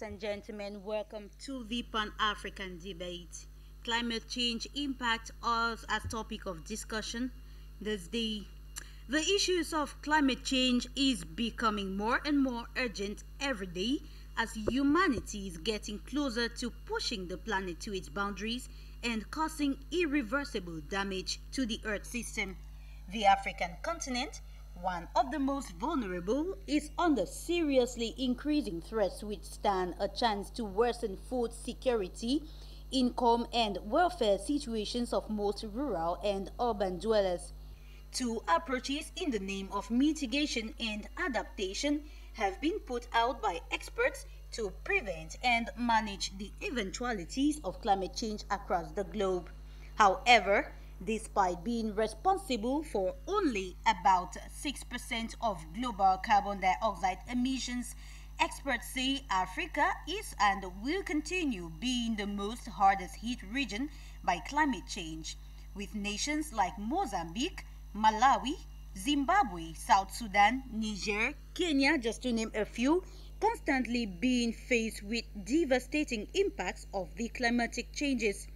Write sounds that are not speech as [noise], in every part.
Ladies and gentlemen. Welcome to the Pan African debate. Climate change impacts us as a topic of discussion this day. The issues of climate change is becoming more and more urgent every day as humanity is getting closer to pushing the planet to its boundaries and causing irreversible damage to the Earth system. The African continent one of the most vulnerable is under seriously increasing threats which stand a chance to worsen food security, income and welfare situations of most rural and urban dwellers. Two approaches in the name of mitigation and adaptation have been put out by experts to prevent and manage the eventualities of climate change across the globe. However, despite being responsible for only about 6% of global carbon dioxide emissions. Experts say Africa is and will continue being the most hardest hit region by climate change, with nations like Mozambique, Malawi, Zimbabwe, South Sudan, Niger, Kenya, just to name a few, constantly being faced with devastating impacts of the climatic changes.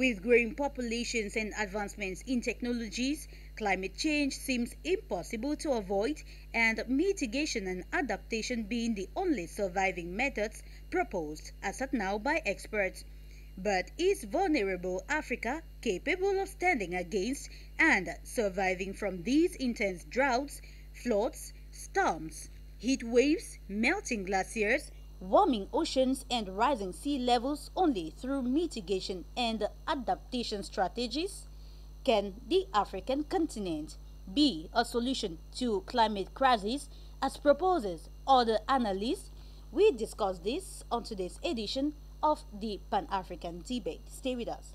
With growing populations and advancements in technologies, climate change seems impossible to avoid and mitigation and adaptation being the only surviving methods proposed as at now by experts. But is vulnerable Africa capable of standing against and surviving from these intense droughts, floods, storms, heat waves, melting glaciers, warming oceans and rising sea levels only through mitigation and adaptation strategies? Can the African continent be a solution to climate crisis as proposes other analysts? We discuss this on today's edition of the Pan-African Debate. Stay with us.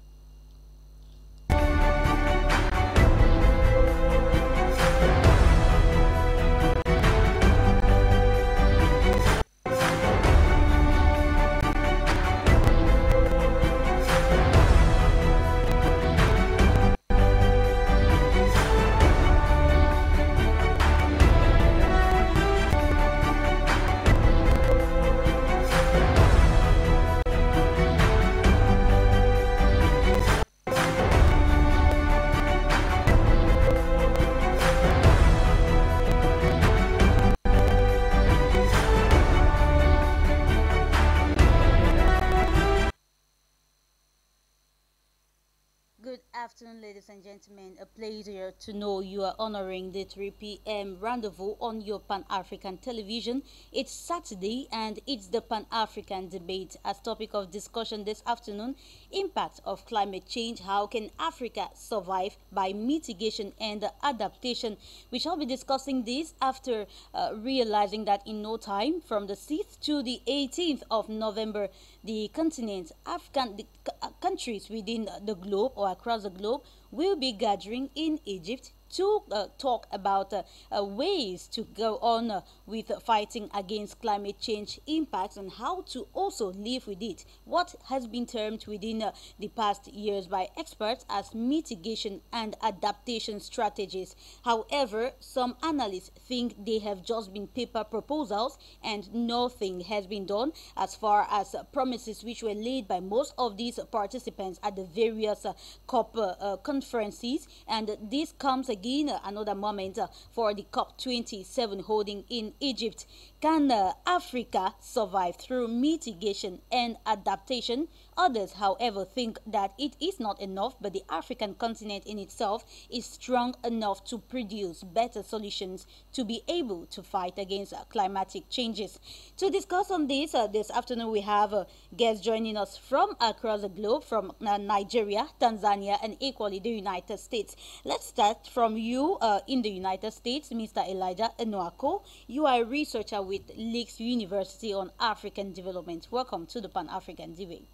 Ladies and gentlemen. A pleasure to know you are honoring the 3 p.m. rendezvous on your Pan African television. It's Saturday and it's the Pan African debate as topic of discussion this afternoon. Impact of climate change. How can Africa survive by mitigation and adaptation? We shall be discussing this after uh, realizing that in no time, from the 6th to the 18th of November, the continents, African the, uh, countries within the globe or across the globe will be gathering in Egypt to uh, talk about uh, uh, ways to go on uh, with fighting against climate change impacts and how to also live with it. What has been termed within uh, the past years by experts as mitigation and adaptation strategies. However, some analysts think they have just been paper proposals and nothing has been done as far as promises which were laid by most of these participants at the various COP conferences. And this comes again again another moment uh, for the COP27 holding in Egypt. Can uh, Africa survive through mitigation and adaptation? Others, however, think that it is not enough, but the African continent in itself is strong enough to produce better solutions to be able to fight against uh, climatic changes. To discuss on this, uh, this afternoon we have uh, guests joining us from across the globe, from uh, Nigeria, Tanzania, and equally the United States. Let's start from you uh, in the United States, Mr. Elijah Enoako. You are a researcher with Leeds University on African Development. Welcome to the Pan-African Debate.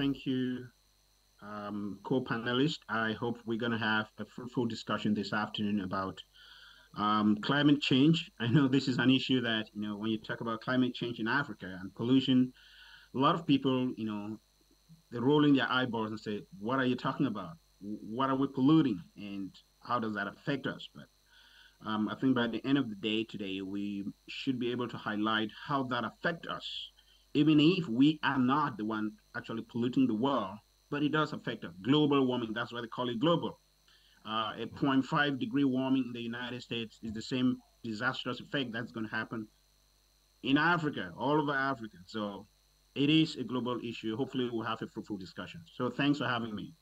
Thank you, um, co-panelist. I hope we're going to have a fruitful discussion this afternoon about um, climate change. I know this is an issue that, you know, when you talk about climate change in Africa and pollution, a lot of people, you know, they're rolling their eyeballs and say, what are you talking about? What are we polluting? And how does that affect us? But Um, I think by the end of the day today, we should be able to highlight how that affects us, even if we are not the one actually polluting the world, but it does affect us. Global warming, that's why they call it global. Uh, a 0.5 degree warming in the United States is the same disastrous effect that's going to happen in Africa, all over Africa. So it is a global issue. Hopefully, we'll have a fruitful discussion. So thanks for having me.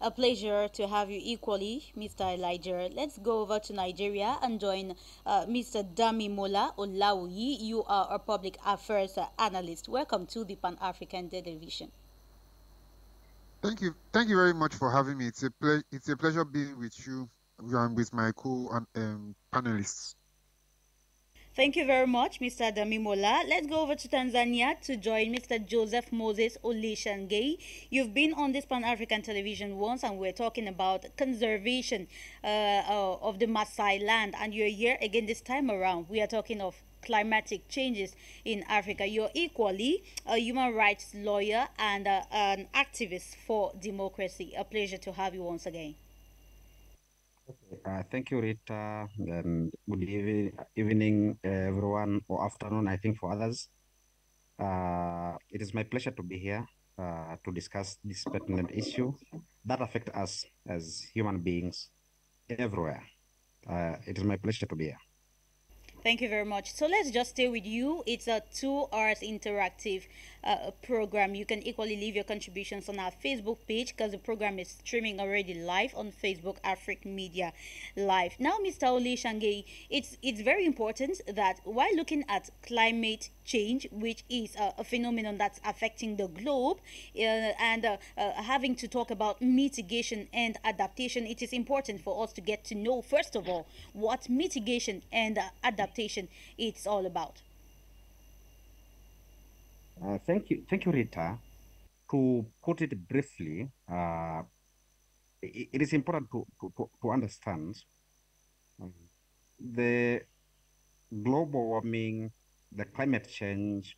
A pleasure to have you equally, Mr. Elijah. Let's go over to Nigeria and join uh, Mr. Dami Olawuyi. You are a public affairs analyst. Welcome to the Pan African Television. Thank you. Thank you very much for having me. It's a ple- it's a pleasure being with you and with my co um, panelists. Thank you very much, Mr. Damimola. Let's go over to Tanzania to join Mr. Joseph Moses Oleshangay. You've been on this Pan African television once, and we're talking about conservation uh, uh, of the Maasai land. And you're here again this time around. We are talking of climatic changes in Africa. You're equally a human rights lawyer and uh, an activist for democracy. A pleasure to have you once again. Uh, thank you, Rita, and good evening, evening everyone, or afternoon, I think, for others. Uh, it is my pleasure to be here uh, to discuss this pertinent issue that affect us as human beings everywhere. Uh, it is my pleasure to be here. Thank you very much. So let's just stay with you. It's a two hours interactive uh, program. You can equally leave your contributions on our Facebook page because the program is streaming already live on Facebook African Media Live. Now, Mr. Oleshangay, it's it's very important that while looking at climate change, which is a, a phenomenon that's affecting the globe, uh, and uh, uh, having to talk about mitigation and adaptation, it is important for us to get to know first of all what mitigation and adaptation it's all about. Uh, thank you, thank you, Rita. To put it briefly, uh, it, it is important to, to, to understand the global warming, the climate change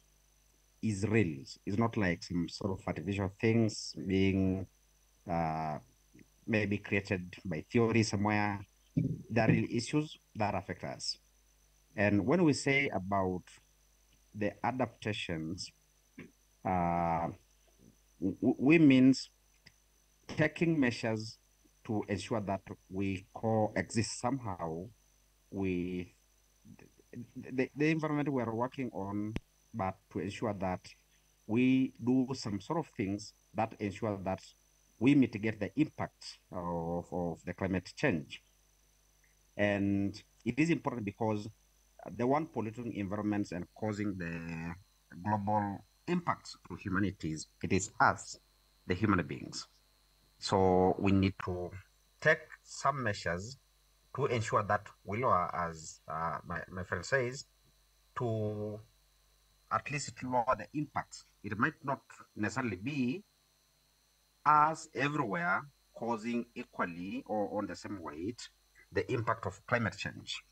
is real. It's not like some sort of artificial things being uh, maybe created by theory somewhere. There are real issues that affect us. And when we say about the adaptations Uh, we means taking measures to ensure that we coexist somehow with the, the environment we are working on, but to ensure that we do some sort of things that ensure that we mitigate the impact of, of the climate change. And it is important because the one polluting environments and causing the global impacts to humanities, it is us, the human beings. So we need to take some measures to ensure that we lower, as uh, my, my friend says, to at least lower the impacts. It might not necessarily be as everywhere causing equally or on the same weight the impact of climate change.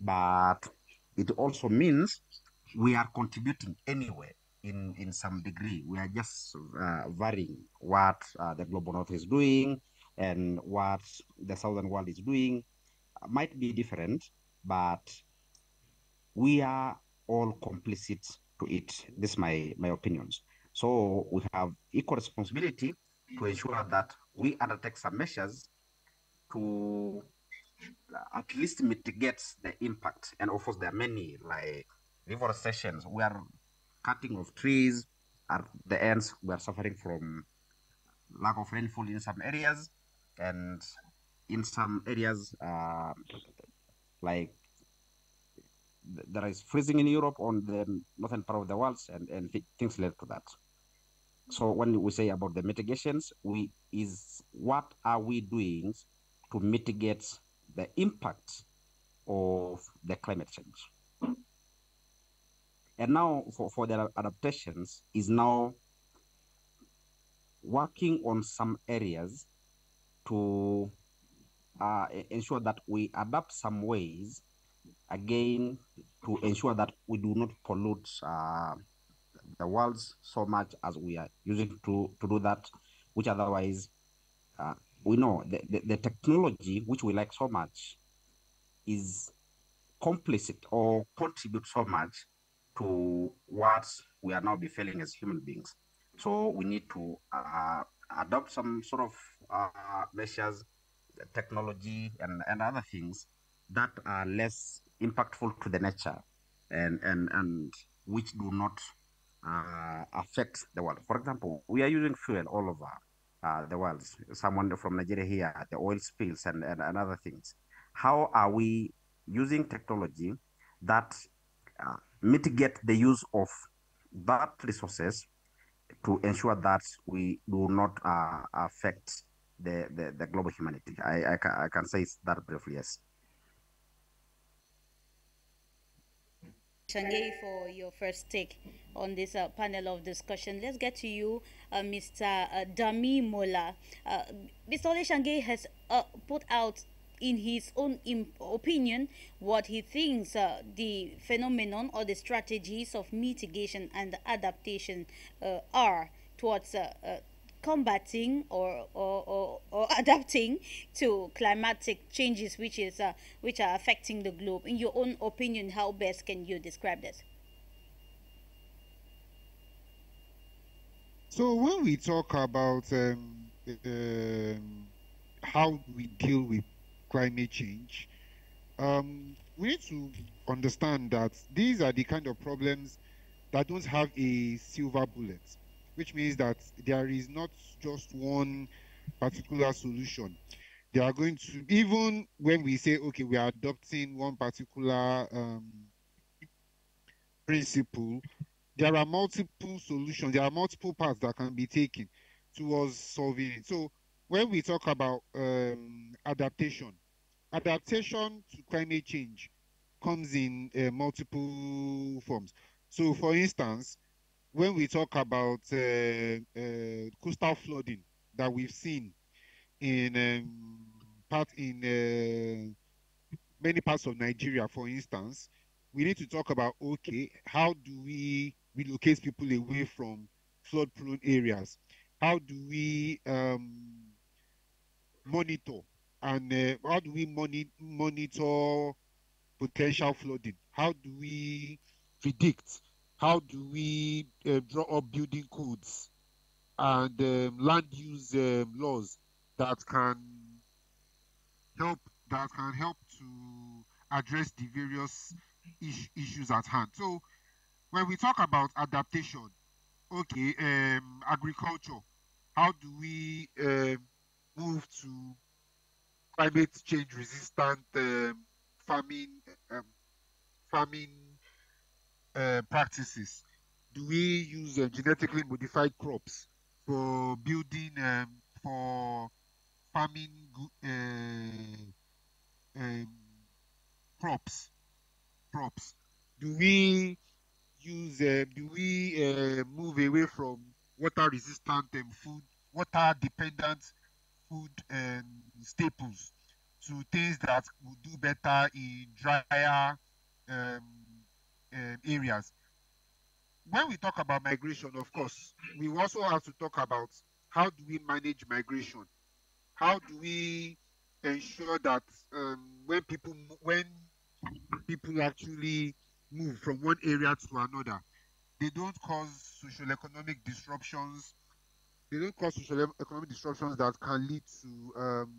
But it also means we are contributing anyway in in some degree. We are just uh, varying what uh, the global north is doing and what the southern world is doing. Uh, might be different, but we are all complicit to it. This is my my opinions. So we have equal responsibility to ensure that we undertake some measures to at least mitigate the impact. And of course, there are many like reforestations. We are cutting of trees at the ends. We are suffering from lack of rainfall in some areas, and in some areas, uh, like there is freezing in Europe on the northern part of the world, and, and th things led to that. So when we say about the mitigations, we is what are we doing to mitigate the impact of the climate change? And now for, for the adaptations is now working on some areas to uh, ensure that we adapt some ways again to ensure that we do not pollute uh, the world so much as we are using to, to do that, which otherwise uh, we know the, the, the, technology which we like so much is complicit or contribute so much to what we are now befalling as human beings. So we need to uh, adopt some sort of uh, measures, technology, and, and other things that are less impactful to the nature and, and, and which do not uh, affect the world. For example, we are using fuel all over uh, the world. Someone from Nigeria here, the oil spills and, and, and other things. How are we using technology that uh, mitigate the use of that resources to ensure that we do not uh, affect the, the, the, global humanity. I, I, can, I can say that briefly, yes. Shange, for your first take on this uh, panel of discussion. Let's get to you, uh, Mr. Uh, Dami Mola. Uh, Mr. Oleshangay has uh, put out in his own opinion what he thinks uh, the phenomenon or the strategies of mitigation and adaptation uh, are towards uh, uh combating or, or, or, or, [laughs] adapting to climatic changes which is uh, which are affecting the globe. In your own opinion how best can you describe this? So when we talk about um, um, how we deal with climate change, um, we need to understand that these are the kind of problems that don't have a silver bullet, which means that there is not just one particular solution. They are going to, even when we say, okay, we are adopting one particular um, principle, there are multiple solutions, there are multiple paths that can be taken towards solving it. So when we talk about um, adaptation, adaptation to climate change comes in uh, multiple forms. So, for instance, when we talk about uh, uh, coastal flooding that we've seen in um, part in many parts of Nigeria, for instance, we need to talk about okay, how do we relocate people away from flood-prone areas? How do we um, monitor and uh, how do we moni- monitor potential flooding? How do we predict? How do we uh, draw up building codes and um, land use um, laws that can help that can help to address the various is- issues at hand? So, when we talk about adaptation, okay, um, agriculture, how do we uh, move to climate change resistant um, farming um, farming uh, practices? Do we use uh, genetically modified crops for building um, for farming uh, um, crops? Crops. Do we use? Do we move away from water resistant um, food, water dependent food um, staples to things that will do better in drier um, um, areas. When we talk about migration, of course, we also have to talk about how do we manage migration? How do we ensure that um, when people when people actually move from one area to another, they don't cause social economic disruptions they don't cause social economic disruptions that can lead to um,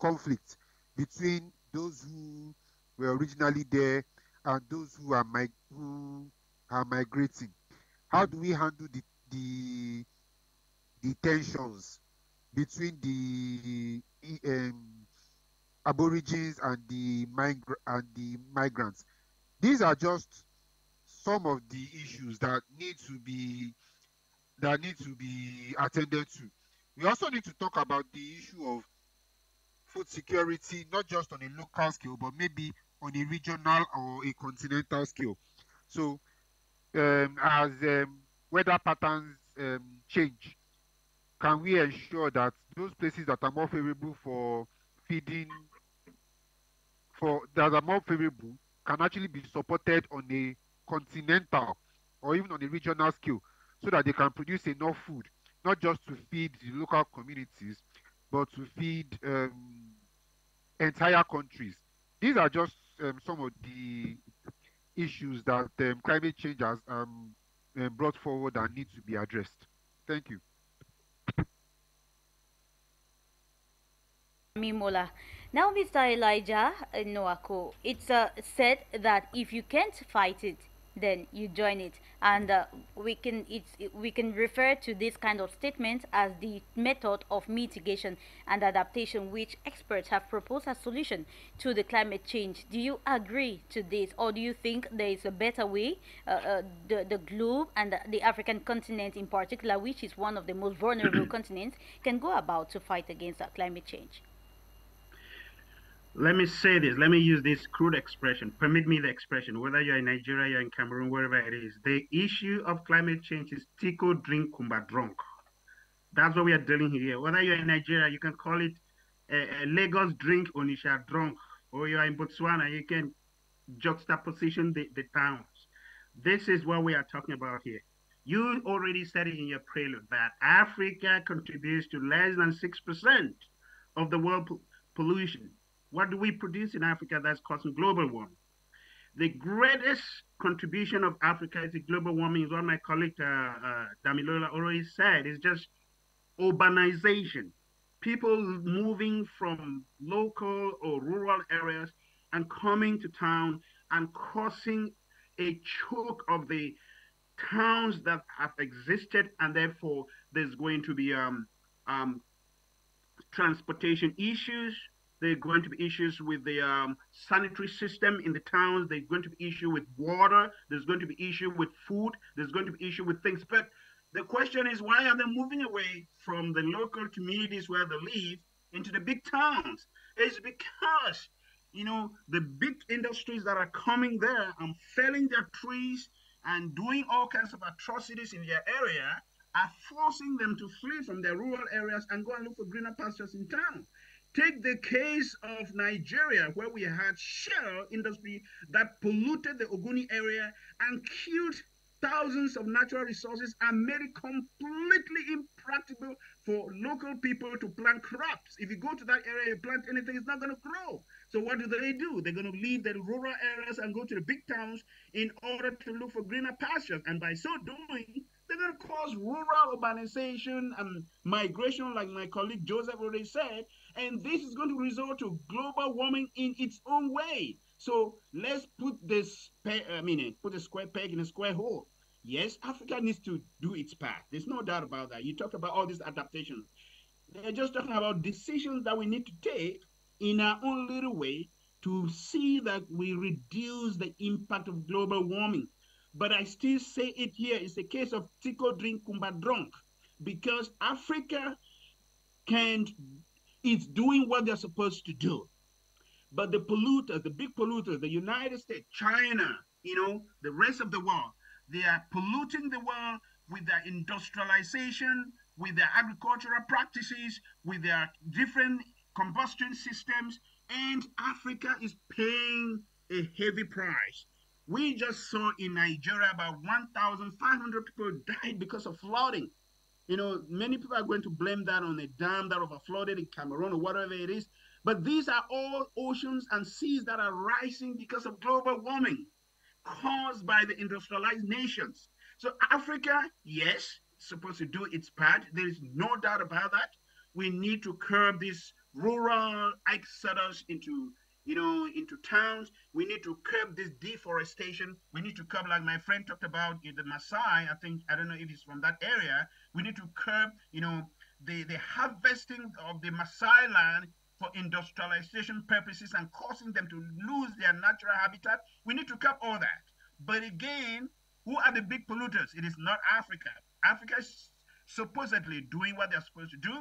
conflict between those who were originally there and those who are mig- who are migrating. How do we handle the the, the tensions between the um, aborigines and the migra- and the migrants? These are just some of the issues that need to be that need to be attended to. We also need to talk about the issue of food security, not just on a local scale, but maybe on a regional or a continental scale. So, um, as um, weather patterns um, change, can we ensure that those places that are more favorable for feeding, for that are more favorable, can actually be supported on a continental or even on a regional scale so that they can produce enough food, not just to feed the local communities, but to feed um, entire countries. These are just um, some of the issues that um, climate change has um, um, brought forward and need to be addressed. Thank you. Mimola. Now, Mr. Elijah Noako, it's uh, said that if you can't fight it, then you join it. And uh, we can it's we can refer to this kind of statement as the method of mitigation and adaptation which experts have proposed as solution to the climate change. Do you agree to this or do you think there is a better way uh, uh, the, the globe and the, the african continent in particular which is one of the most vulnerable [clears throat] continents can go about to fight against climate change let me say this, let me use this crude expression. Permit me the expression, whether you're in Nigeria, you're in Cameroon, wherever it is. The issue of climate change is Tiko drink kumba drunk. That's what we are dealing here. Whether you're in Nigeria, you can call it a, Lagos drink Onitsha drunk, or you're in Botswana, you can juxtaposition the, the towns. This is what we are talking about here. You already said it in your prelude that Africa contributes to less than 6% of the world pollution. What do we produce in Africa that's causing global warming? The greatest contribution of Africa to global warming is what my colleague uh, uh, Damilola already said, is just urbanization. People moving from local or rural areas and coming to town and causing a choke of the towns that have existed, and therefore there's going to be um, um, transportation issues, there are going to be issues with the um, sanitary system in the towns. There's going to be issue with water. There's going to be issue with food. There's going to be issue with things. But the question is, why are they moving away from the local communities where they live into the big towns? It's because, you know, the big industries that are coming there and felling their trees and doing all kinds of atrocities in their area are forcing them to flee from their rural areas and go and look for greener pastures in town. Take the case of Nigeria, where we had shell industry that polluted the Ogoni area and killed thousands of natural resources and made it completely impractical for local people to plant crops. If you go to that area, you plant anything, it's not going to grow. So what do they do? They're going to leave the rural areas and go to the big towns in order to look for greener pastures. And by so doing, they're going to cause rural urbanization and migration, like my colleague Joseph already said, and this is going to result to global warming in its own way. So let's put this, I mean, eh, put a square peg in a square hole. Yes, Africa needs to do its part. There's no doubt about that. You talk about all these adaptations. They're just talking about decisions that we need to take in our own little way to see that we reduce the impact of global warming. But I still say it here, it's a case of Tiko drink Kumba drunk because Africa can is doing what they're supposed to do. But the polluters, the big polluters, the United States, China, you know, the rest of the world, they are polluting the world with their industrialization, with their agricultural practices, with their different combustion systems, and Africa is paying a heavy price. We just saw in Nigeria about 1,500 people died because of flooding. You know, many people are going to blame that on a dam that overflowed in Cameroon or whatever it is. But these are all oceans and seas that are rising because of global warming caused by the industrialized nations. So Africa, yes, supposed to do its part. There is no doubt about that. We need to curb this rural exodus into you know, into towns. We need to curb this deforestation. We need to curb, like my friend talked about the Maasai. I think I don't know if he's from that area. We need to curb, you know, the the harvesting of the Maasai land for industrialization purposes and causing them to lose their natural habitat. We need to curb all that. But again, who are the big polluters? It is not Africa. Africa is supposedly doing what they're supposed to do.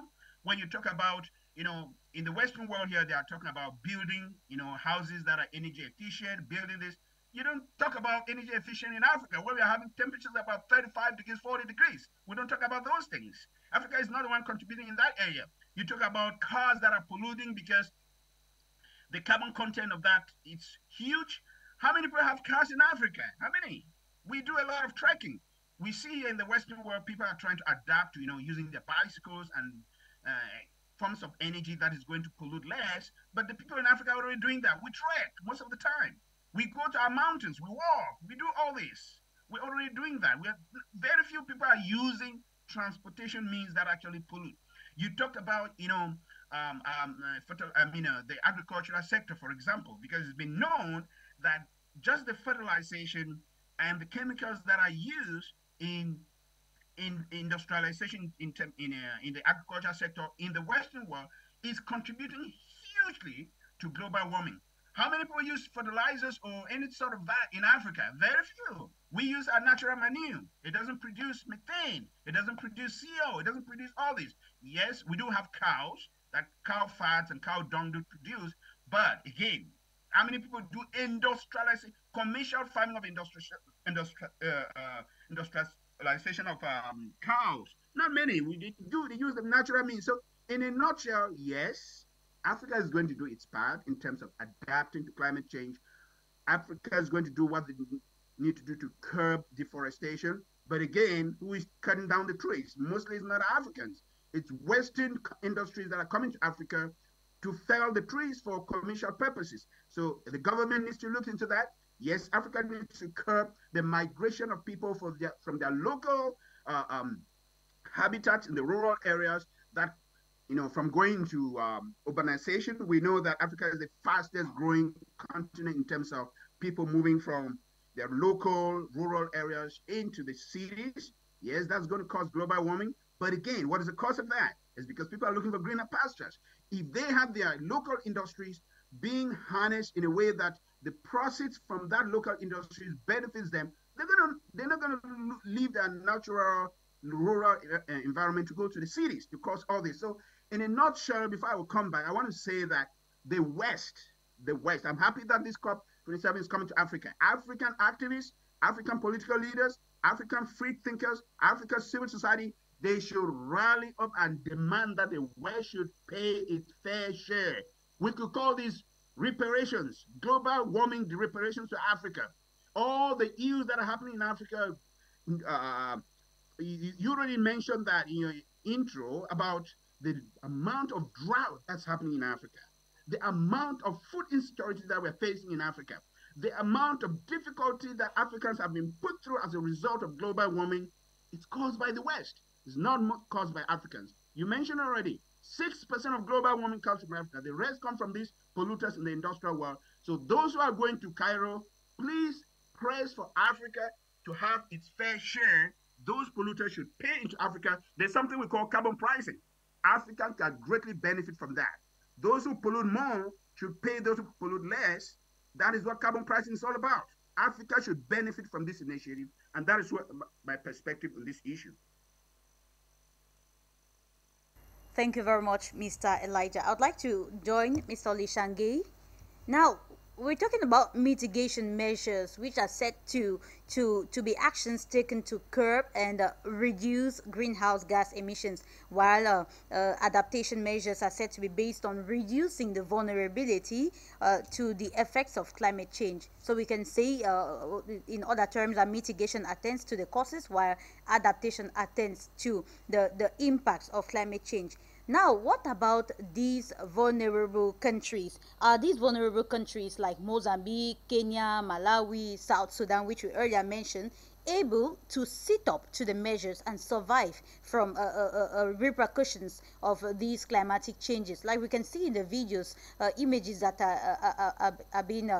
When you talk about you know, in the Western world here, they are talking about building, you know, houses that are energy efficient, building this. You don't talk about energy efficient in Africa, where we are having temperatures about 35 degrees, 40 degrees. We don't talk about those things. Africa is not the one contributing in that area. You talk about cars that are polluting because the carbon content of that is huge. How many people have cars in Africa? How many? We do a lot of trekking. We see in the Western world people are trying to adapt to, you know, using their bicycles and uh, forms of energy that is going to pollute less. But the people in Africa are already doing that. We trek most of the time. We go to our mountains, we walk, we do all this. We're already doing that. We have, very few people are using transportation means that actually pollute. You talked about, you know, um, um, uh, I mean, uh, the agricultural sector, for example, because it's been known that just the fertilization and the chemicals that are used in in industrialization in in, uh, in the agriculture sector in the Western world is contributing hugely to global warming. How many people use fertilizers or any sort of that in Africa? Very few. We use our natural manure. It doesn't produce methane. It doesn't produce CO. It doesn't produce all this. Yes, we do have cows that cow fats and cow dung do produce. But again, how many people do industrialization, commercial farming of industrial, industri- uh, uh, industrialization of um, cows? Not many. We do they use the natural means. So, in a nutshell, yes, Africa is going to do its part in terms of adapting to climate change. Africa is going to do what they need to do to curb deforestation. But again, who is cutting down the trees? Mostly it's not Africans. It's Western industries that are coming to Africa to fell the trees for commercial purposes. So the government needs to look into that. Yes, Africa needs to curb the migration of people their, from their local uh, um, habitats in the rural areas that, you know, from going to um, urbanization. We know that Africa is the fastest growing continent in terms of people moving from their local rural areas into the cities. Yes, that's going to cause global warming. But again, what is the cause of that? It's because people are looking for greener pastures. If they have their local industries being harnessed in a way that the profits from that local industries benefits them, they're gonna they're not gonna leave their natural rural uh, environment to go to the cities to cause all this. So, in a nutshell, before I will come back, I want to say that the West, the West. I'm happy that this COP 27 is coming to Africa. African activists, African political leaders, African free thinkers, African civil society they should rally up and demand that the West should pay its fair share. We could call these reparations, global warming reparations to Africa. All the ills that are happening in Africa, uh, you already mentioned that in your intro about the amount of drought that's happening in Africa, the amount of food insecurity that we're facing in Africa, the amount of difficulty that Africans have been put through as a result of global warming, it's caused by the West It's not caused by Africans. You mentioned already, 6% of global warming comes from Africa. The rest come from these polluters in the industrial world. So those who are going to Cairo, please press for Africa to have its fair share. Those polluters should pay into Africa. There's something we call carbon pricing. Africans can greatly benefit from that. Those who pollute more should pay those who pollute less. That is what carbon pricing is all about. Africa should benefit from this initiative, and that is what my perspective on this issue. Thank you very much, Mr. Elijah. I'd like to join Mr. Oleshangay. Now, we're talking about mitigation measures which are set to to to be actions taken to curb and uh, reduce greenhouse gas emissions while uh, uh, adaptation measures are said to be based on reducing the vulnerability uh, to the effects of climate change so we can say uh, in other terms that mitigation attends to the causes while adaptation attends to the the impacts of climate change now, what about these vulnerable countries? Are these vulnerable countries like Mozambique, Kenya, Malawi, South Sudan, which we earlier mentioned, able to sit up to the measures and survive from uh, uh, uh, repercussions of these climatic changes. Like we can see in the videos, uh, images that are, are, are, are being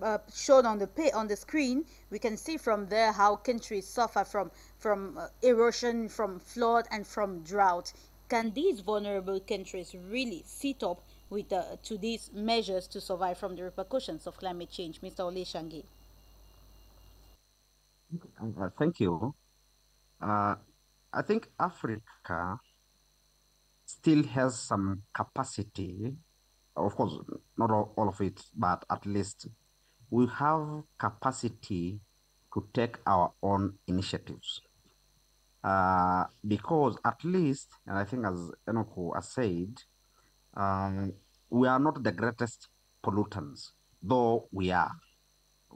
uh, shown on the pay on the screen, we can see from there how countries suffer from from uh, erosion, from flood, and from drought. Can these vulnerable countries really sit up with uh, to these measures to survive from the repercussions of climate change, Mr. Oleshangay? Uh, thank you. Uh, I think Africa still has some capacity, of course, not all, all of it, but at least we have capacity to take our own initiatives. Uh, because at least, and I think as Enoku has said, um, we are not the greatest pollutants, though we are.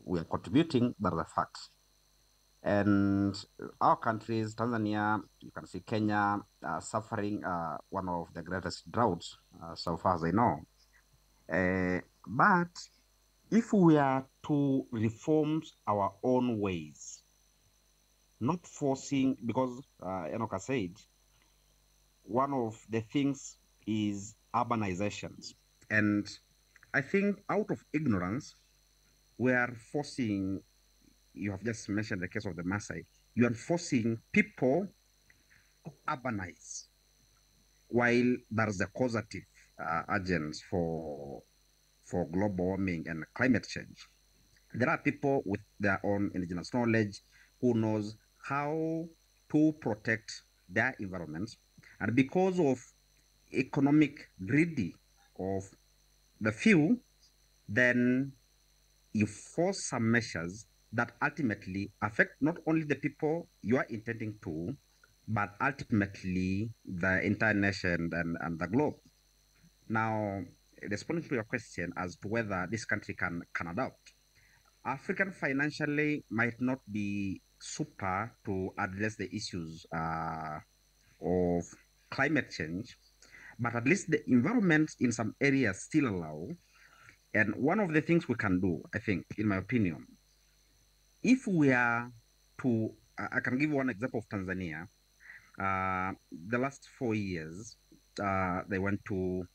We are contributing, but the fact. And our countries, Tanzania, you can see Kenya, uh, suffering uh, one of the greatest droughts uh, so far as I know. Uh, but if we are to reform our own ways, not forcing, because uh, Enoka said, one of the things is urbanizations. And I think out of ignorance, we are forcing, you have just mentioned the case of the Maasai, you are forcing people to urbanize while there's a causative uh, agents for for global warming and climate change. There are people with their own indigenous knowledge who knows how to protect their environment, and because of economic greedy of the few, then you force some measures that ultimately affect not only the people you are intending to, but ultimately the entire nation and, and the globe. Now, responding to your question as to whether this country can, can adopt, African financially might not be super to address the issues uh, of climate change, but at least the environment in some areas still allow. And one of the things we can do, I think, in my opinion, if we are to, I can give one example of Tanzania. Uh, the last four years, uh, they went to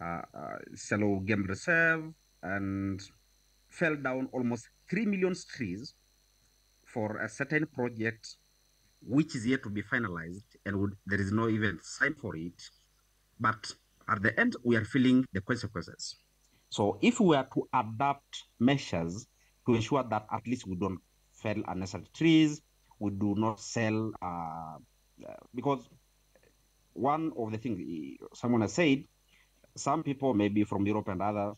uh, uh, Game Reserve and fell down almost 3 million trees for a certain project which is yet to be finalized and would, there is no even sign for it. But at the end, we are feeling the consequences. So if we are to adapt measures to ensure that at least we don't fell unnecessary trees, we do not sell, uh, because one of the things someone has said, some people, maybe from Europe and others,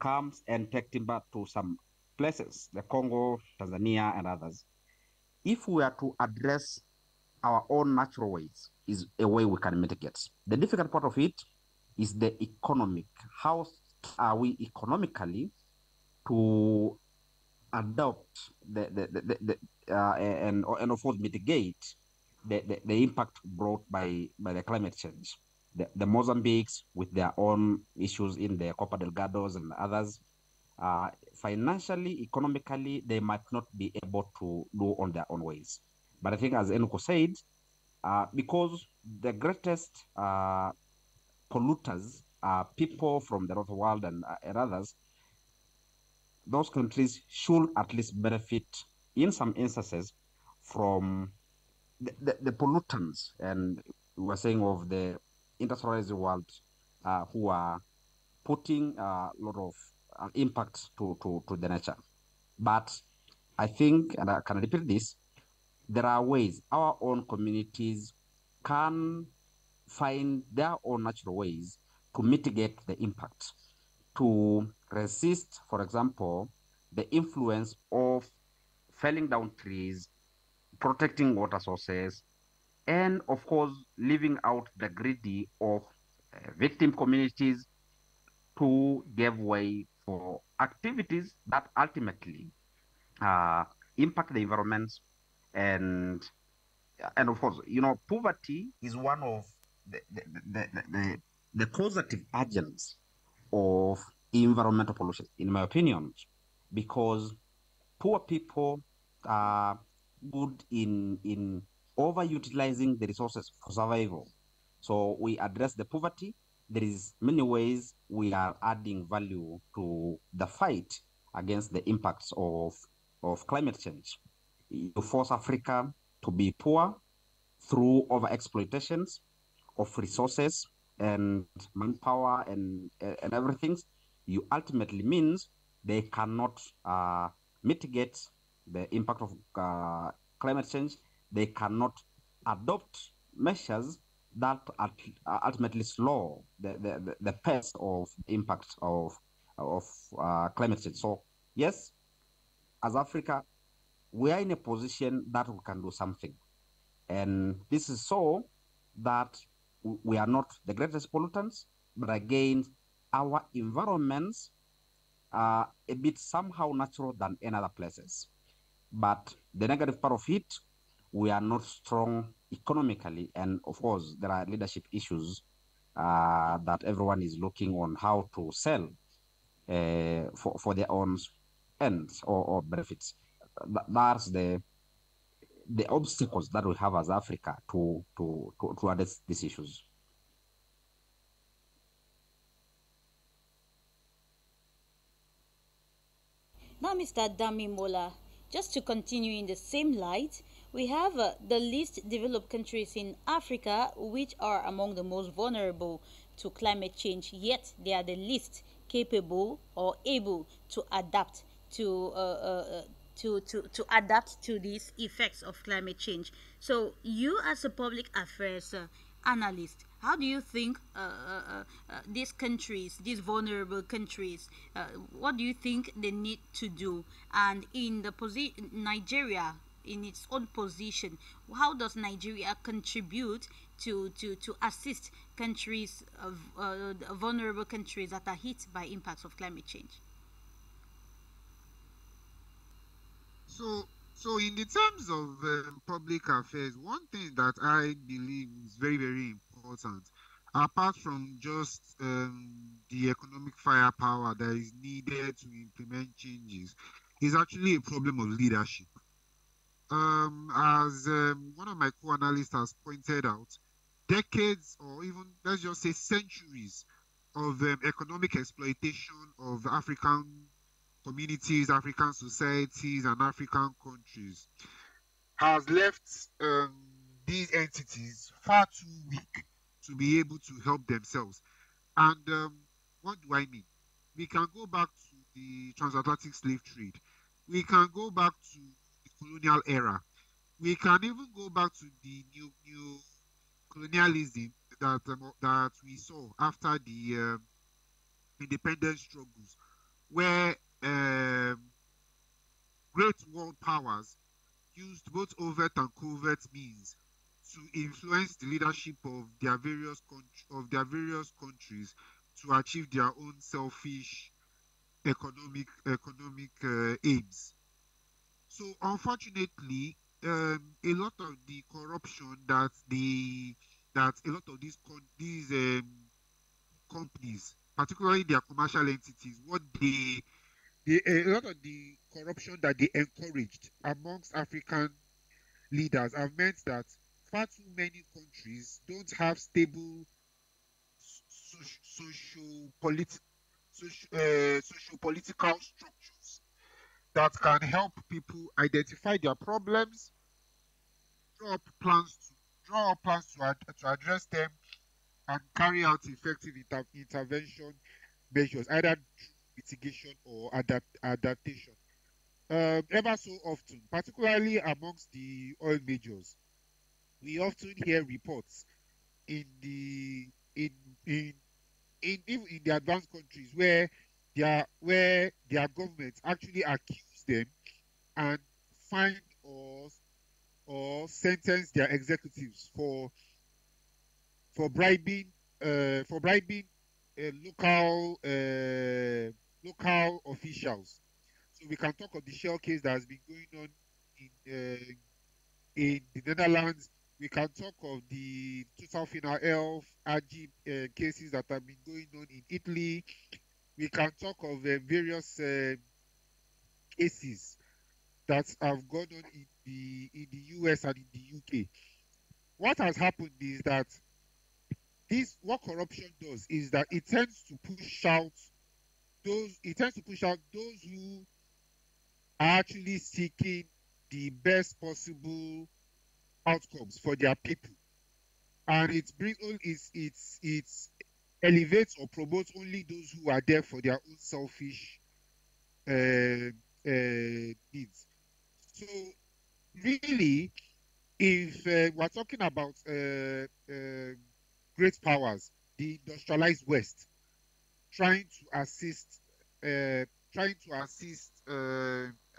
comes and take timber to some places, the Congo, Tanzania, and others. If we are to address our own natural ways, is a way we can mitigate. The difficult part of it is the economic. How are we economically to adopt the, the, the, the uh, and and of course mitigate the, the, the impact brought by by the climate change? The, the Mozambiques with their own issues in the Cabo Delgados and others, uh, financially, economically, they might not be able to do on their own ways. But I think, as Enuko said, uh, because the greatest uh, polluters are people from the North world and, and others, those countries should at least benefit in some instances from the, the, the pollutants. And we were saying of the industrialized world uh, who are putting a lot of uh, impact to, to, to the nature. But I think, and I can repeat this, there are ways our own communities can find their own natural ways to mitigate the impact, to resist, for example, the influence of felling down trees, protecting water sources, and of course, leaving out the greedy of uh, victim communities to give way for activities that ultimately uh, impact the environment and and of course, you know, poverty is one of the the, the, the, the causative agents of environmental pollution, in my opinion, because poor people are good in in overutilizing the resources for survival. So we address the poverty. There is many ways we are adding value to the fight against the impacts of, of climate change. You force Africa to be poor through over exploitations of resources and manpower and and everything. You ultimately means they cannot uh, mitigate the impact of uh, climate change they cannot adopt measures that ultimately slow the, the, the pace of impact of of uh, climate change. So yes, as Africa, we are in a position that we can do something, and this is so that we are not the greatest pollutants, but again, our environments are a bit somehow natural than in other places. But the negative part of it, we are not strong economically, and of course, there are leadership issues uh, that everyone is looking on how to sell uh, for for their own ends or, or benefits. That's the the obstacles that we have as Africa to to to, to address these issues. Now, Mr. Dami Mola, just to continue in the same light, we have uh, the least developed countries in Africa, which are among the most vulnerable to climate change, yet they are the least capable or able to adapt to uh, uh, uh to, to, to adapt to these effects of climate change. So, you as a public affairs uh, analyst, how do you think uh, these countries, these vulnerable countries, what do you think they need to do? And in the position, Nigeria, in its own position, how does Nigeria contribute to, to, to assist countries, of, vulnerable countries that are hit by impacts of climate change? So, so in the terms of um, public affairs, one thing that I believe is very, very important, apart from just um, the economic firepower that is needed to implement changes, is actually a problem of leadership. Um, as um, one of my co-analysts has pointed out, decades or even let's just say centuries of um, economic exploitation of African communities, African societies, and African countries has left um, these entities far too weak to be able to help themselves. And um, what do I mean? We can go back to the transatlantic slave trade. We can go back to colonial era. We can even go back to the new new colonialism that um, that we saw after the um, independence struggles, where um, great world powers used both overt and covert means to influence the leadership of their various of their various countries to achieve their own selfish economic economic uh, aims. So unfortunately, um, a lot of the corruption that the that a lot of these these um, companies, particularly their commercial entities, what they the, a lot of the corruption that they encouraged amongst African leaders have meant that far too many countries don't have stable social, politi- social, uh, social political structures that can help people identify their problems, draw up plans to draw up plans to, ad- to address them, and carry out effective inter- intervention measures, either mitigation or adapt adaptation. Um, ever so often, particularly amongst the oil majors, we often hear reports in the in in in even in the advanced countries where their where their governments actually accuse them and find or or sentence their executives for for bribing uh, for bribing uh, local uh, local officials. So we can talk of the shell case that has been going on in uh, in the Netherlands. We can talk of the Total Fina Elf RG uh, cases that have been going on in Italy. We can talk of uh, various uh, cases that have gone on in the in the US and in the UK. What has happened is that this what corruption does is that it tends to push out those it tends to push out those who are actually seeking the best possible outcomes for their people and it brings it's it's it's elevates or promotes only those who are there for their own selfish uh, uh, needs so really if uh, we're talking about uh, uh, great powers the industrialized west trying to assist uh, trying to assist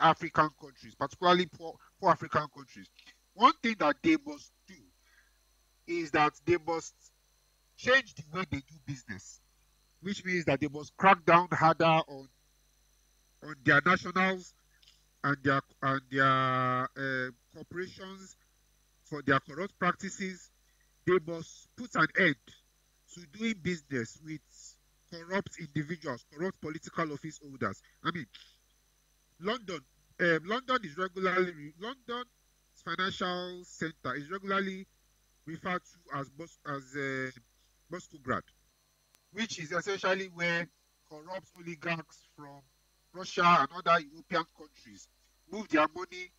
African countries, particularly poor, poor African countries. One thing that they must do is that they must change the way they do business, which means that they must crack down harder on on their nationals and their and their uh, corporations for their corrupt practices, they must put an end to doing business with corrupt individuals, corrupt political office holders. I mean, London, um, London is regularly London's financial center is regularly referred to as as uh, Moscowgrad, which is essentially where corrupt oligarchs from Russia and other European countries move their money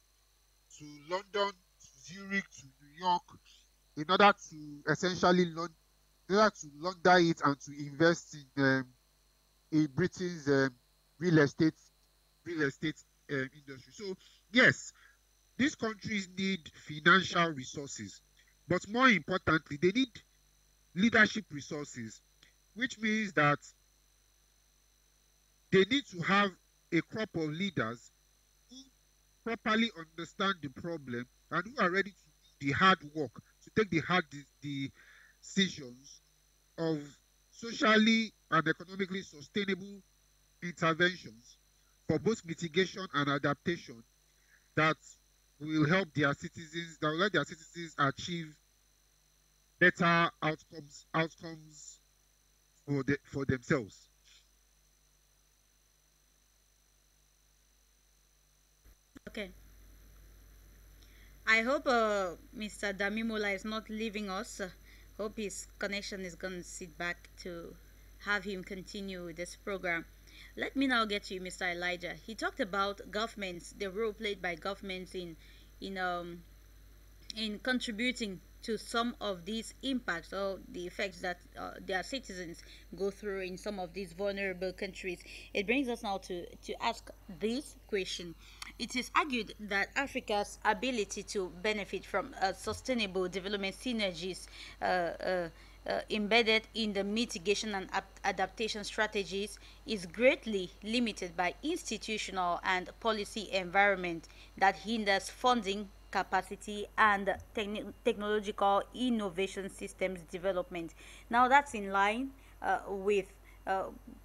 to London, to Zurich, to New York, in order to essentially in order to launder it and to invest in um, in Britain's um, real estate real estate um, industry. So yes, these countries need financial resources, but more importantly, they need leadership resources, which means that they need to have a crop of leaders who properly understand the problem and who are ready to do the hard work, to take the hard decisions of socially and economically sustainable interventions for both mitigation and adaptation that will help their citizens, that will let their citizens achieve better outcomes outcomes for the, for themselves. Okay. I hope uh, Mr. Damimola is not leaving us. Hope his connection is going to sit back to have him continue this program. Let me now get to you, Mr. Elijah. He talked about governments, the role played by governments in in um in contributing to some of these impacts or the effects that uh, their citizens go through in some of these vulnerable countries. It brings us now to, to ask this question. It is argued that Africa's ability to benefit from uh, sustainable development synergies uh, uh, uh embedded in the mitigation and adaptation strategies is greatly limited by institutional and policy environment that hinders funding capacity and technological innovation systems development. Now that's in line uh, with uh,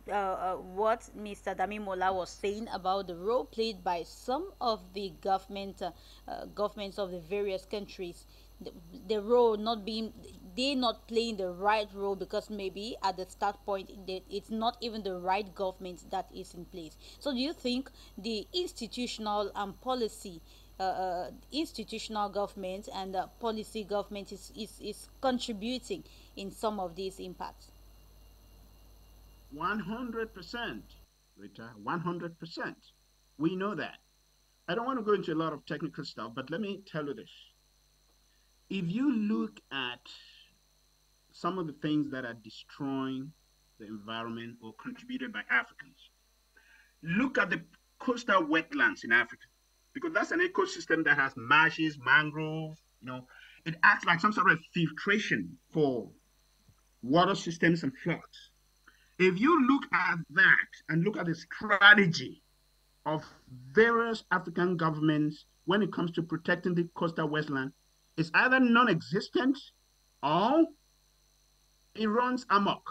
uh, uh what Mr. Damimola was saying about the role played by some of the government uh, uh, governments of the various countries. The, the, role not being they not playing the right role because maybe at the start point it's not even the right government that is in place. So do you think the institutional and policy uh, uh, institutional government and uh, policy government is, is, is contributing in some of these impacts? 100%, Rita, 100%. We know that. I don't want to go into a lot of technical stuff, but let me tell you this. If you look at some of the things that are destroying the environment or contributed by Africans, look at the coastal wetlands in Africa because that's an ecosystem that has marshes, mangroves, you know, it acts like some sort of filtration for water systems and floods. If you look at that and look at the strategy of various African governments when it comes to protecting the coastal wetland, it's either non-existent or it runs amok.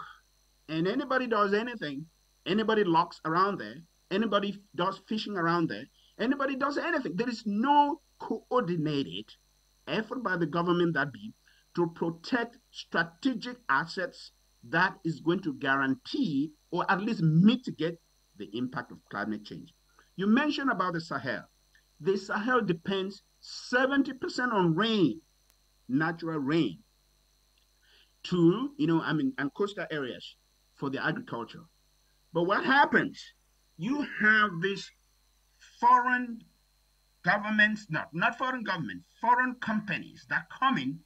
And anybody does anything, anybody locks around there, anybody does fishing around there, anybody does anything. There is no coordinated effort by the government that be to protect strategic assets that is going to guarantee or at least mitigate the impact of climate change. You mentioned about the Sahel. The Sahel depends 70% on rain, natural rain, to, you know, I mean, and coastal areas for the agriculture. But what happens? You have this foreign governments, not, not foreign governments, foreign companies that come in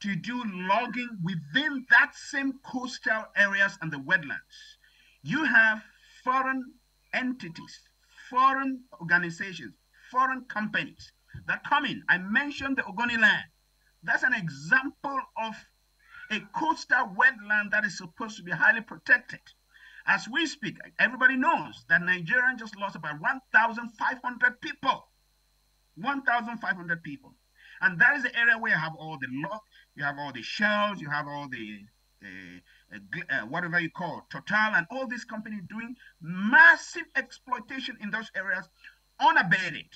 to do logging within that same coastal areas and the wetlands. You have foreign entities, foreign organizations, foreign companies that come in. I mentioned the Ogoni land. That's an example of a coastal wetland that is supposed to be highly protected. As we speak, everybody knows that Nigeria just lost about 1,500 people. 1,500 people. And that is the area where you have all the lock, you have all the shells, you have all the uh, uh, whatever you call Total and all these companies doing massive exploitation in those areas unabated.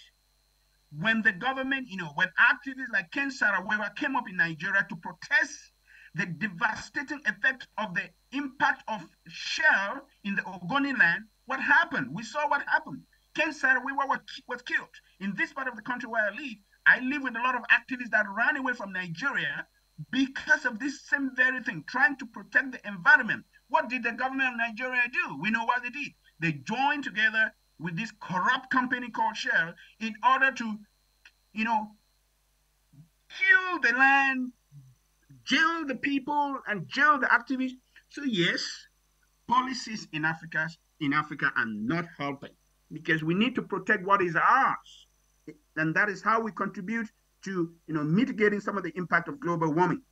When the government, you know, when activists like Ken Saro-Wiwa came up in Nigeria to protest the devastating effect of the impact of shell in the Ogoni land, what happened? We saw what happened. Ken Saro-Wiwa was, was killed. In this part of the country where I live, I live with a lot of activists that ran away from Nigeria because of this same very thing, trying to protect the environment. What did the government of Nigeria do? We know what they did. They joined together with this corrupt company called Shell in order to, you know, kill the land, jail the people, and jail the activists. So yes, policies in Africa in Africa are not helping because we need to protect what is ours, and that is how we contribute to you know mitigating some of the impact of global warming.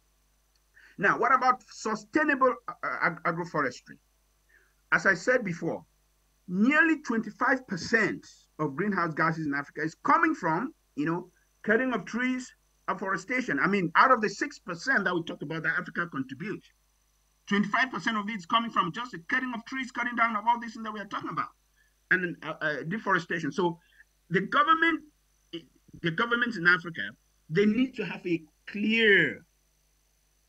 Now, what about sustainable uh, ag agroforestry? As I said before, nearly 25% of greenhouse gases in Africa is coming from, you know, cutting of trees, afforestation. I mean, out of the 6% that we talked about that Africa contributes, 25% of it is coming from just the cutting of trees, cutting down of all these things that we are talking about, and uh, uh, deforestation. So the government, the governments in Africa, they need to have a clear,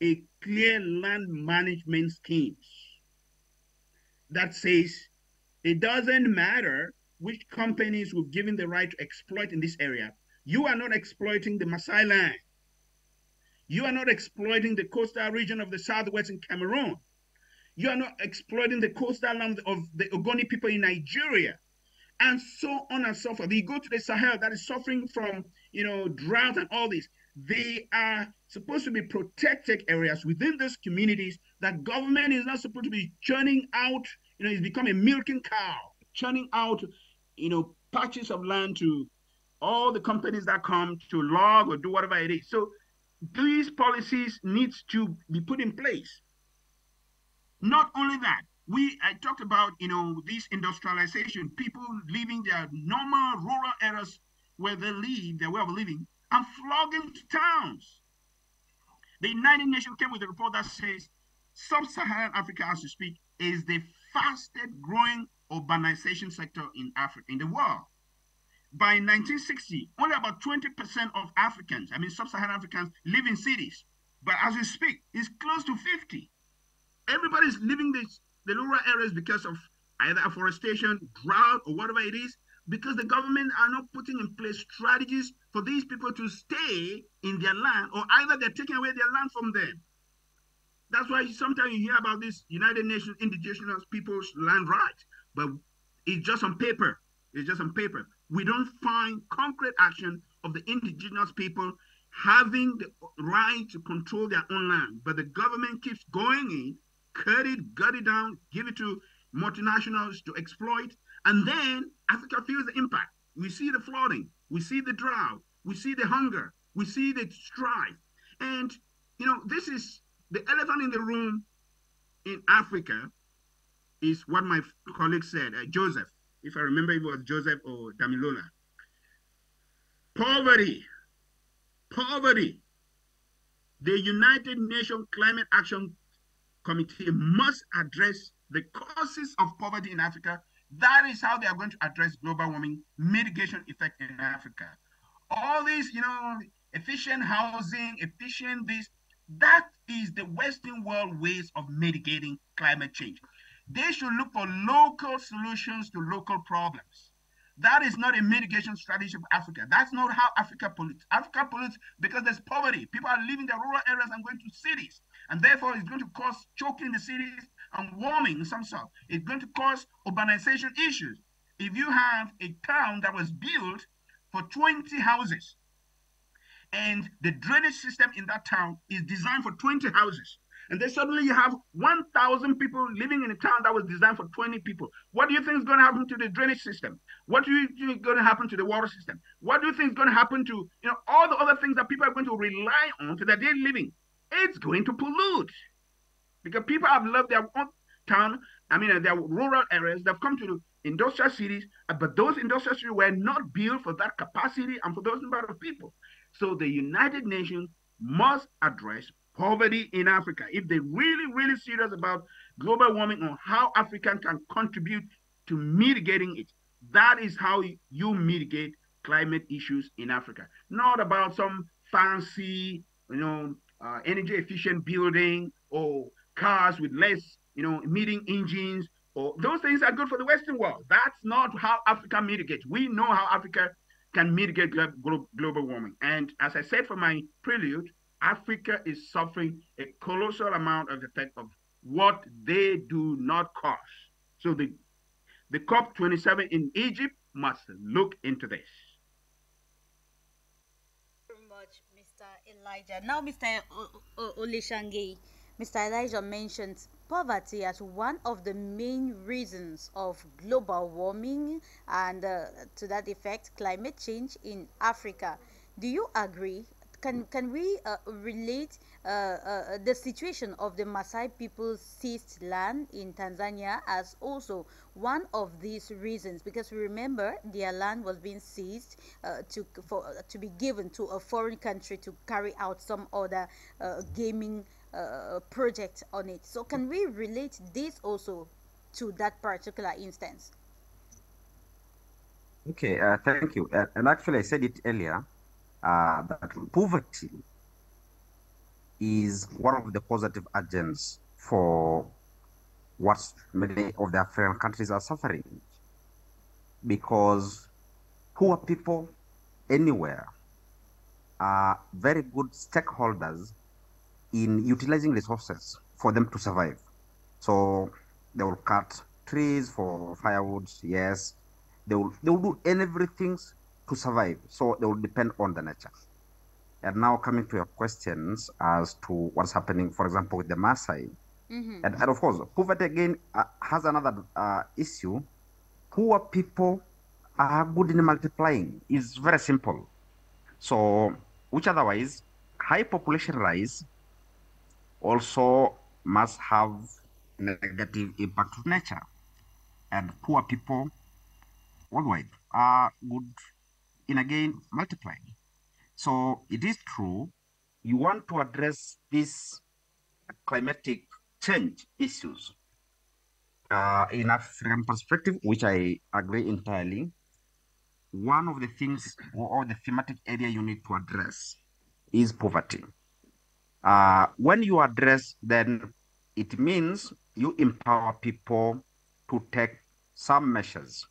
a clear land management schemes that says it doesn't matter which companies we've given the right to exploit in this area. You are not exploiting the Maasai land. You are not exploiting the coastal region of the southwest in Cameroon. You are not exploiting the coastal land of the Ogoni people in Nigeria. And so on and so forth. You go to the Sahel that is suffering from, you know, drought and all this. They are supposed to be protected areas within those communities that government is not supposed to be churning out you know, it's become a milking cow, churning out, you know, patches of land to all the companies that come to log or do whatever it is. So these policies needs to be put in place. Not only that, we I talked about you know this industrialization, people leaving their normal rural areas where they live, their way of living, and flogging to towns. The United Nations came with a report that says sub-Saharan Africa, as we speak, is the fastest growing urbanization sector in Africa, in the world. By 1960, only about 20% of Africans, I mean sub-Saharan Africans, live in cities. But as we speak, it's close to 50. Everybody's living this, the rural areas because of either afforestation, drought, or whatever it is, because the government are not putting in place strategies for these people to stay in their land, or either they're taking away their land from them. That's why sometimes you hear about this United Nations Indigenous Peoples Land Rights, but it's just on paper. It's just on paper. We don't find concrete action of the indigenous people having the right to control their own land. But the government keeps going in, cut it, gut it down, give it to multinationals to exploit, and then Africa feels the impact. We see the flooding, we see the drought, we see the hunger, we see the strife. And, you know, this is the elephant in the room in Africa is what my colleague said, uh, Joseph, if I remember it was Joseph or Damilola. Poverty. Poverty. The United Nations Climate Action Committee must address the causes of poverty in Africa. That is how they are going to address global warming mitigation effect in Africa. All these, you know, efficient housing, efficient this, that is the Western world ways of mitigating climate change. They should look for local solutions to local problems. That is not a mitigation strategy for Africa. That's not how Africa pollutes. Africa pollutes because there's poverty. People are leaving their rural areas and going to cities. And therefore, it's going to cause choking the cities and warming in some sort. It's going to cause urbanization issues. If you have a town that was built for 20 houses, and the drainage system in that town is designed for 20 houses. And then suddenly you have 1,000 people living in a town that was designed for 20 people. What do you think is going to happen to the drainage system? What do you think is going to happen to the water system? What do you think is going to happen to you know all the other things that people are going to rely on for their daily living? It's going to pollute because people have left their own town. I mean, uh, their rural areas. They've come to industrial cities, uh, but those industrial cities were not built for that capacity and for those number of people. So the United Nations must address poverty in Africa. If they're really, really serious about global warming or how Africa can contribute to mitigating it, That is how you mitigate climate issues in Africa. Not about some fancy, you know, uh, energy efficient building or cars with less, you know, emitting engines. Or those things are good for the Western world. That's not how Africa mitigates. We know how Africa can mitigate glo- global warming. And as I said for my prelude, Africa is suffering a colossal amount of effect of what they do not cause. So the the COP27 in Egypt must look into this. Much, Mr. Elijah. Now, Mr. Oleshangay, Mr. Elijah mentioned poverty as one of the main reasons of global warming and, uh, to that effect, climate change in Africa. Do you agree can can we uh, relate uh, uh, the situation of the Maasai people's seized land in Tanzania as also one of these reasons? Because we remember, their land was being seized uh, to for to be given to a foreign country to carry out some other uh, gaming uh, project on it. So can we relate this also to that particular instance? Okay, thank you. and actually, I said it earlier uh, that poverty is one of the positive agents for what many of the African countries are suffering. Because poor people anywhere are very good stakeholders in utilizing resources for them to survive. So they will cut trees for firewood, yes. They will, they will do everything to survive. So they will depend on the nature. And now coming to your questions as to what's happening, for example, with the Maasai. Mm-hmm. And, and, of course, poverty again uh, has another uh, issue. Poor people are good in multiplying. It's very simple. So, which otherwise, high population rise also must have negative impact to nature. And poor people worldwide are good in again multiplying. So it is true, you want to address these climatic change issues uh, in African perspective, which I agree entirely. One of the things or the thematic area you need to address is poverty. Uh, when you address, then it means you empower people to take some measures.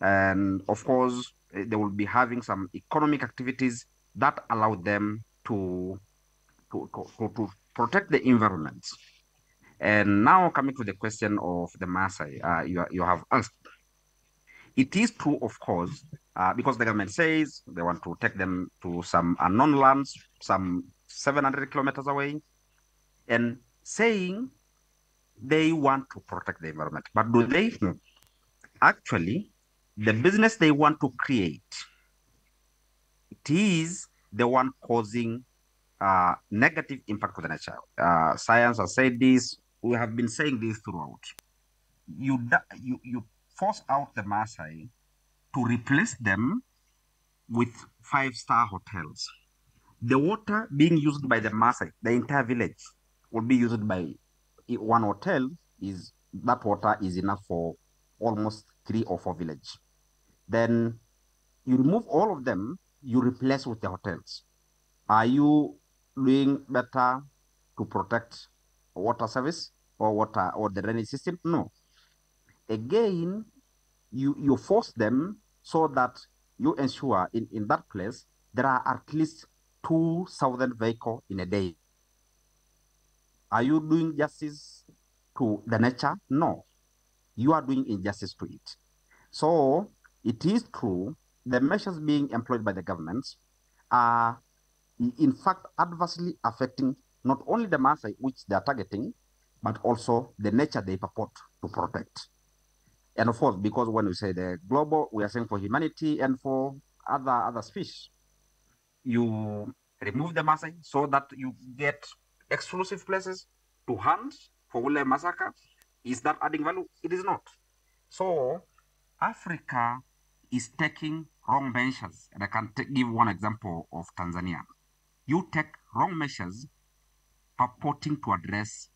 And of course, they will be having some economic activities that allow them to to, to, to protect the environment. And now coming to the question of the Maasai, uh, you, you have asked. It is true, of course, uh, because the government says they want to take them to some unknown lands, some 700 kilometers away, and saying they want to protect the environment. But do they actually the business they want to create, it is the one causing uh, negative impact to the nature. Uh, science has said this. We have been saying this throughout. You you you force out the Maasai to replace them with five-star hotels. The water being used by the Maasai, the entire village, will be used by one hotel. Is that water is enough for almost three or four villages then you remove all of them, you replace with the hotels. Are you doing better to protect water service or water or the drainage system? No. Again, you you force them so that you ensure in, in that place there are at least two thousand vehicles in a day. Are you doing justice to the nature? No. You are doing injustice to it. So it is true the measures being employed by the governments are in fact adversely affecting not only the Maasai which they are targeting, but also the nature they purport to protect. And of course, because when we say the global, we are saying for humanity and for other other species. You remove the Maasai so that you get exclusive places to hunt for Wule massacre. Is that adding value? It is not. So Africa is taking wrong measures. And I can give one example of Tanzania. You take wrong measures purporting to address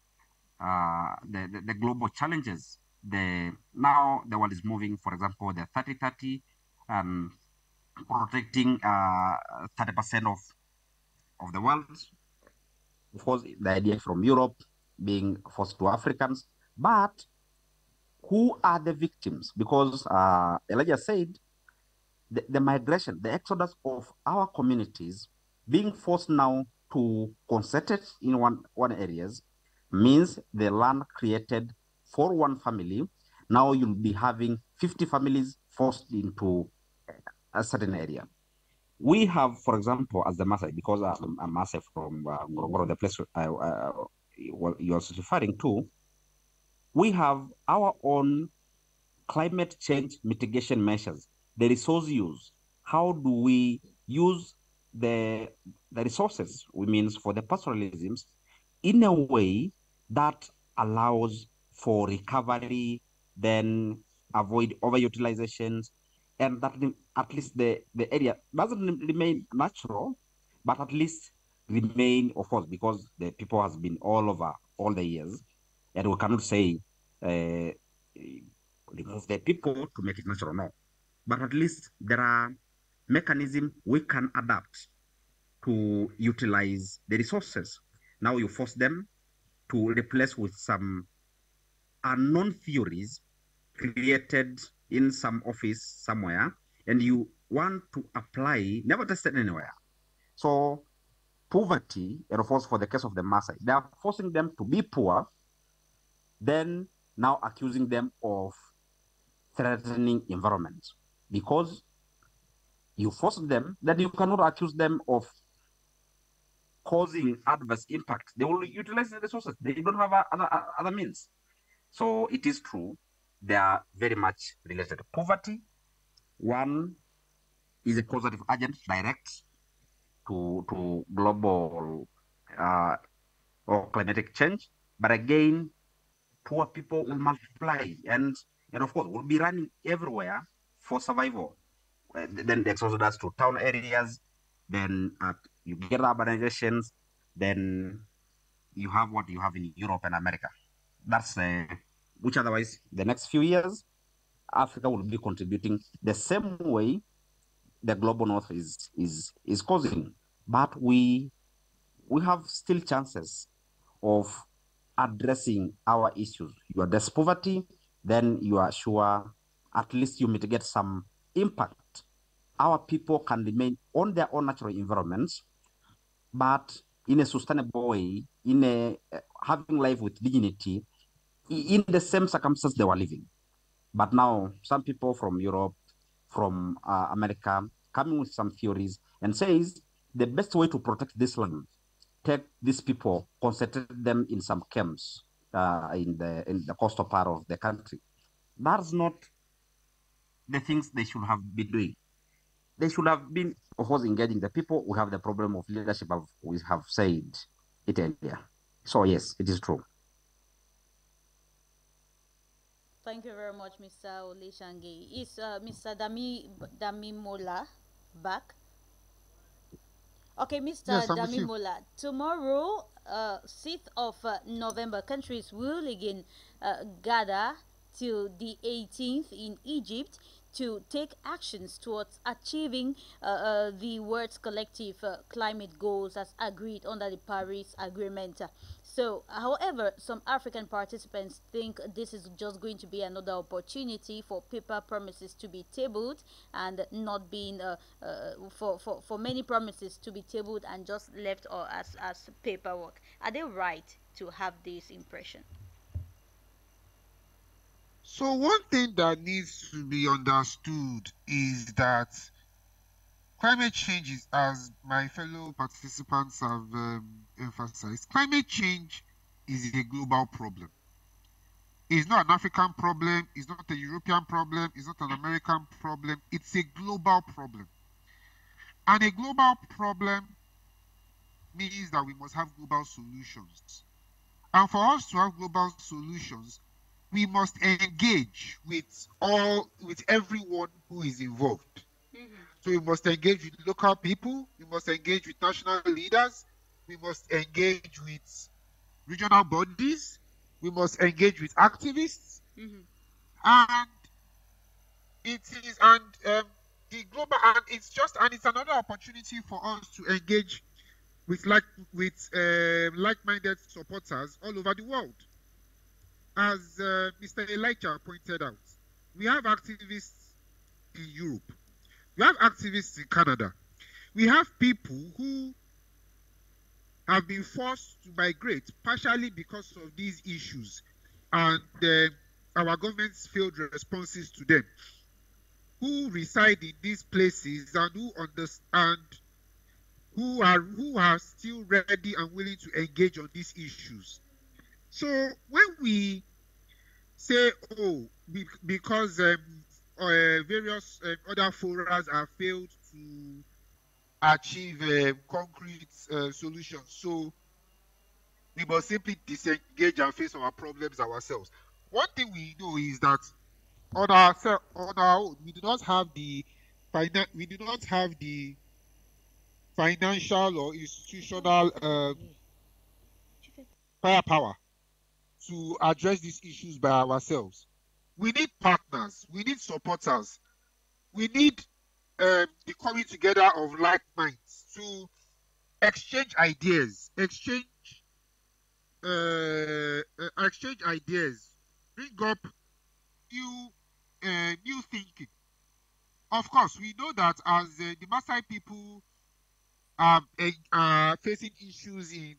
uh, the, the, the, global challenges the now the world is moving, for example, the 30-30 um, protecting uh, 30% of of the world. Of course, the idea from Europe being forced to Africans, but who are the victims? Because uh, Elijah said the, the migration, the exodus of our communities being forced now to concentrate in one, one areas means the land created for one family. Now you'll be having 50 families forced into a certain area. We have, for example, as the Maasai, because I'm a Maasai from uh, Ngorongoro, the place uh, uh, you're referring to, we have our own climate change mitigation measures, the resource use. How do we use the, the resources, we means for the pastoralisms, in a way that allows for recovery, then avoid overutilizations, and that at least the, the area doesn't remain natural, but at least remain, of course, because the people has been all over all the years, and we cannot say uh, remove the people to make it natural, no. But at least there are mechanisms we can adapt to utilize the resources. Now you force them to replace with some unknown theories created in some office somewhere, and you want to apply, never tested anywhere. So poverty, and of course for the case of the Maasai, they are forcing them to be poor, then now accusing them of threatening environment because you force them, then you cannot accuse them of causing adverse impact. They will utilize the resources. They don't have other, other means. So it is true. They are very much related. To poverty, one is a causative agent direct to, to global uh, or climatic change. But again, poor people will multiply and, and of course, will be running everywhere for survival. Uh, then the exodus to town areas, then uh, you get urbanizations, then you have what you have in Europe and America. That's uh, which otherwise the next few years, Africa will be contributing the same way the global north is is is causing. But we we have still chances of addressing our issues. You address poverty, then you are sure at least you mitigate some impact. Our people can remain on their own natural environments, but in a sustainable way, in a uh, having life with dignity, in the same circumstances they were living. But now, some people from Europe, from uh, America, coming with some theories and says the best way to protect this land take these people, concentrate them in some camps uh, in the in the coastal part of the country. That's not the things they should have been doing. They should have been, of course, engaging the people. We have the problem of leadership, of, we have said it earlier. So yes, it is true. Thank you very much, Mr. Oleshangay. Is uh, Mr. Dami Dami Mola back? Okay, Mr. Yes, I'm with you. Damimola, tomorrow, uh, 6th of uh, November, countries will again uh, gather till the 18th in Egypt to take actions towards achieving uh, uh, the world's collective uh, climate goals as agreed under the Paris Agreement. So, however, some African participants think this is just going to be another opportunity for paper promises to be tabled and not being uh, uh, for, for, for many promises to be tabled and just left or as, as paperwork. Are they right to have this impression? So one thing that needs to be understood is that climate change is, as my fellow participants have um, emphasized, climate change is a global problem. It's not an African problem, it's not a European problem, it's not an American problem, it's a global problem. And a global problem means that we must have global solutions. And for us to have global solutions, we must engage with all with everyone who is involved. Mm-hmm. So we must engage with local people, we must engage with national leaders, we must engage with regional bodies, we must engage with activists, Mm-hmm. And it is, and um, the global, and it's just, and it's another opportunity for us to engage with like with uh, like-minded supporters all over the world. As uh, Mr. Elijah pointed out, we have activists in Europe, we have activists in Canada, we have people who have been forced to migrate partially because of these issues and uh, our government's failed responses to them. Who reside in these places and who understand who are who are still ready and willing to engage on these issues so when we say oh because um, uh, various uh, other forums have failed to achieve concrete uh, solution. So we must simply disengage and face our problems ourselves. One thing we know is that on our on our own, we do not have the we do not have the financial or institutional uh, firepower to address these issues by ourselves. We need partners. We need supporters. We need um, the coming together of like minds to exchange ideas, exchange uh, uh, exchange ideas, bring up new uh, new thinking. Of course, we know that as uh, the Maasai people are, are facing issues in,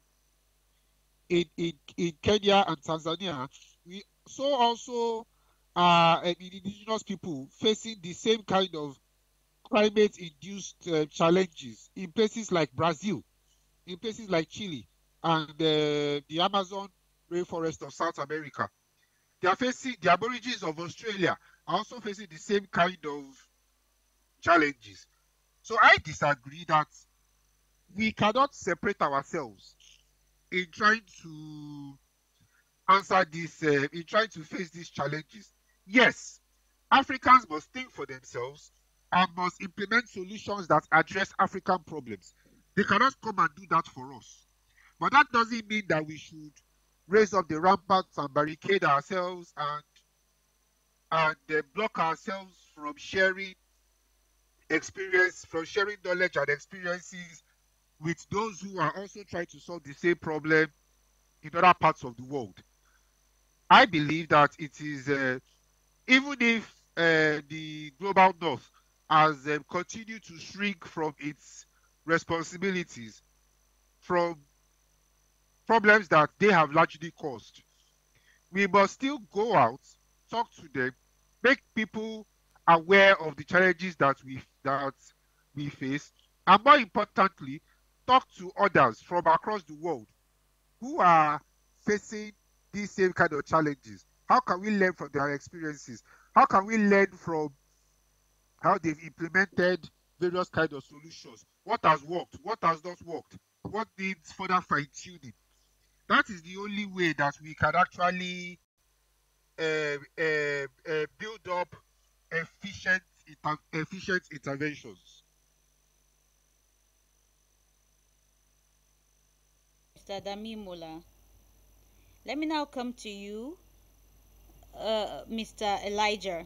in in in Kenya and Tanzania, we so also uh, indigenous people facing the same kind of climate induced uh, challenges in places like Brazil, in places like Chile, and uh, the Amazon rainforest of South America. They are facing, the Aborigines of Australia are also facing the same kind of challenges. So I disagree that we cannot separate ourselves in trying to answer this, uh, in trying to face these challenges. Yes, Africans must think for themselves and must implement solutions that address African problems. They cannot come and do that for us. But that doesn't mean that we should raise up the ramparts and barricade ourselves and and uh, block ourselves from sharing experience, from sharing knowledge and experiences with those who are also trying to solve the same problem in other parts of the world. I believe that it is, uh, even if uh, the global north has um, continued to shrink from its responsibilities, from problems that they have largely caused. We must still go out, talk to them, make people aware of the challenges that we that we face, and more importantly, talk to others from across the world who are facing these same kind of challenges. How can we learn from their experiences? How can we learn from how they've implemented various kind of solutions. What has worked? What has not worked? What needs further fine tuning? That is the only way that we can actually uh, uh, uh, build up efficient efficient interventions. Mr. Damimula, let me now come to you, uh, Mr. Elijah.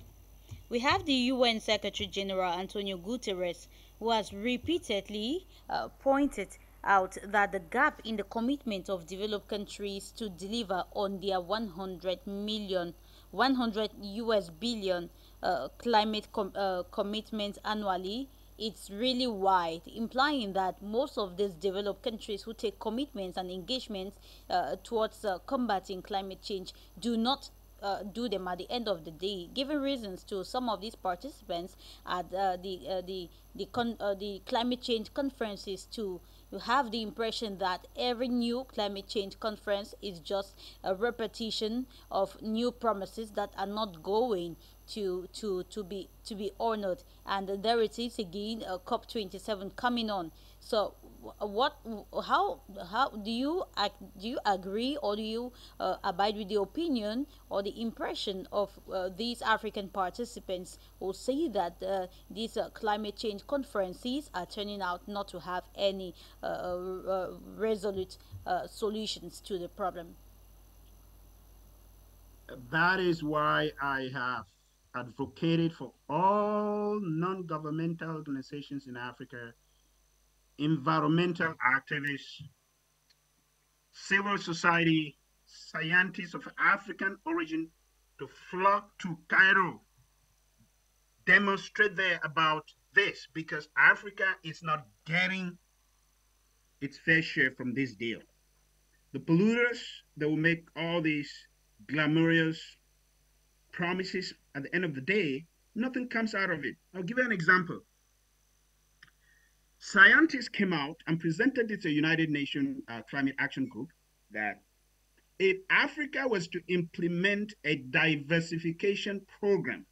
We have the UN Secretary General Antonio Guterres, who has repeatedly uh, pointed out that the gap in the commitment of developed countries to deliver on their 100 million 100 US billion uh, climate com uh, commitments annually it's really wide implying that most of these developed countries who take commitments and engagements uh, towards uh, combating climate change do not uh, do them at the end of the day, giving reasons to some of these participants at uh, the uh, the the uh, the climate change conferences to you have the impression that every new climate change conference is just a repetition of new promises that are not going to to to be to be honored. And there it is again uh, cop 27 coming on. So what how how do you do you agree or do you uh, abide with the opinion or the impression of uh, these african participants who say that uh, these uh, climate change conferences are turning out not to have any uh, uh, resolute solutions to the problem? That is why I have advocated for all non-governmental organizations in Africa, environmental activists, civil society, scientists of African origin to flock to Cairo, demonstrate there about this because Africa is not getting its fair share from this deal. The polluters, that will make all these glamorous promises. At the end of the day, nothing comes out of it. I'll give you an example. Scientists came out and presented it to the United Nations uh, Climate Action Group that if Africa was to implement a diversification program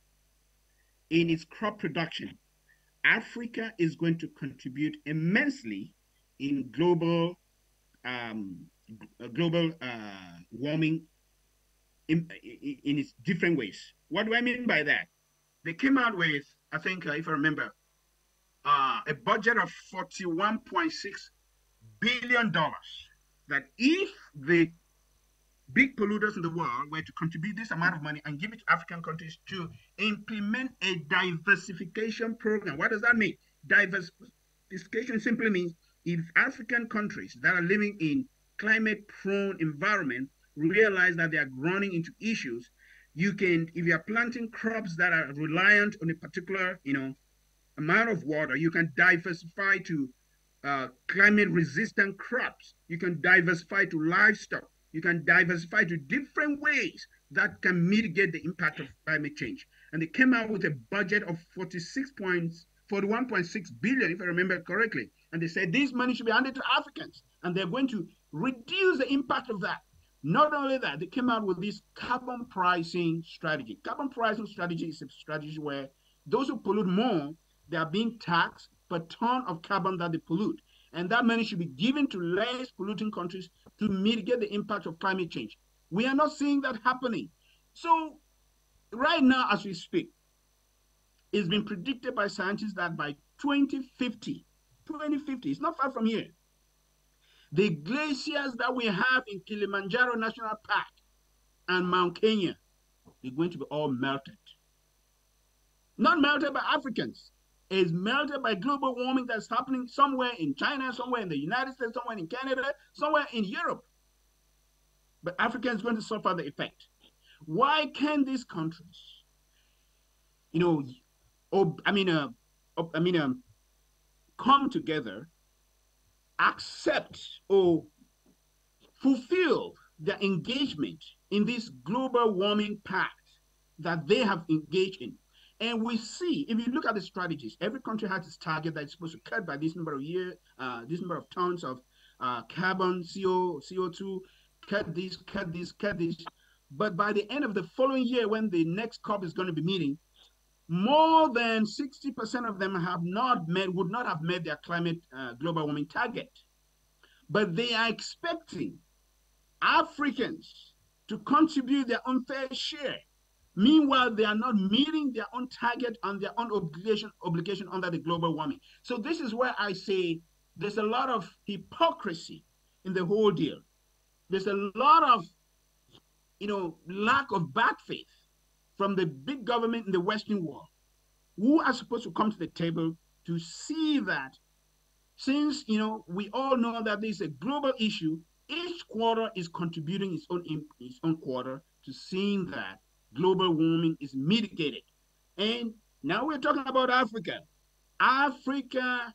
in its crop production, Africa is going to contribute immensely in global um, global uh, warming in, in, its different ways. What do I mean by that? They came out with, I think, uh, if I remember, uh, a budget of $41.6 billion. That if the big polluters in the world were to contribute this amount of money and give it to African countries to implement a diversification program. What does that mean? Diversification simply means if African countries that are living in climate prone environment realize that they are running into issues, you can, if you are planting crops that are reliant on a particular, you know, amount of water, you can diversify to uh, climate resistant crops. You can diversify to livestock you can diversify to different ways that can mitigate the impact of climate change. And they came out with a budget of 46 points, 41.6 billion, if I remember correctly. And they said this money should be handed to Africans, and they're going to reduce the impact of that. Not only that, they came out with this carbon pricing strategy. Carbon pricing strategy is a strategy where those who pollute more, they are being taxed per ton of carbon that they pollute. And that money should be given to less polluting countries to mitigate the impact of climate change. We are not seeing that happening. So, right now, as we speak, it's been predicted by scientists that by 2050, 2050, it's not far from here, the glaciers that we have in Kilimanjaro National Park and Mount Kenya, they're going to be all melted. Not melted by Africans, is melted by global warming that's happening somewhere in China, somewhere in the United States, somewhere in Canada, somewhere in Europe. But Africa is going to suffer the effect. Why can these countries, you know, I mean, uh, I mean, um, come together, accept or fulfill their engagement in this global warming pact that they have engaged in? And we see, if you look at the strategies, every country has its target that it's supposed to cut by this number of year, uh, this number of tons of uh, carbon, CO, CO2, cut this, cut this, cut this. But by the end of the following year, when the next COP is going to be meeting, more than 60% of them have not met, would not have met their climate uh, global warming target. But they are expecting Africans to contribute their unfair share Meanwhile, they are not meeting their own target and their own obligation obligation under the global warming. So this is where I say there's a lot of hypocrisy in the whole deal. There's a lot of you know lack of bad faith from the big government in the Western world, who are supposed to come to the table to see that since you know we all know that this is a global issue, each quarter is contributing its own its own quarter to seeing that global warming is mitigated. And now we're talking about Africa. Africa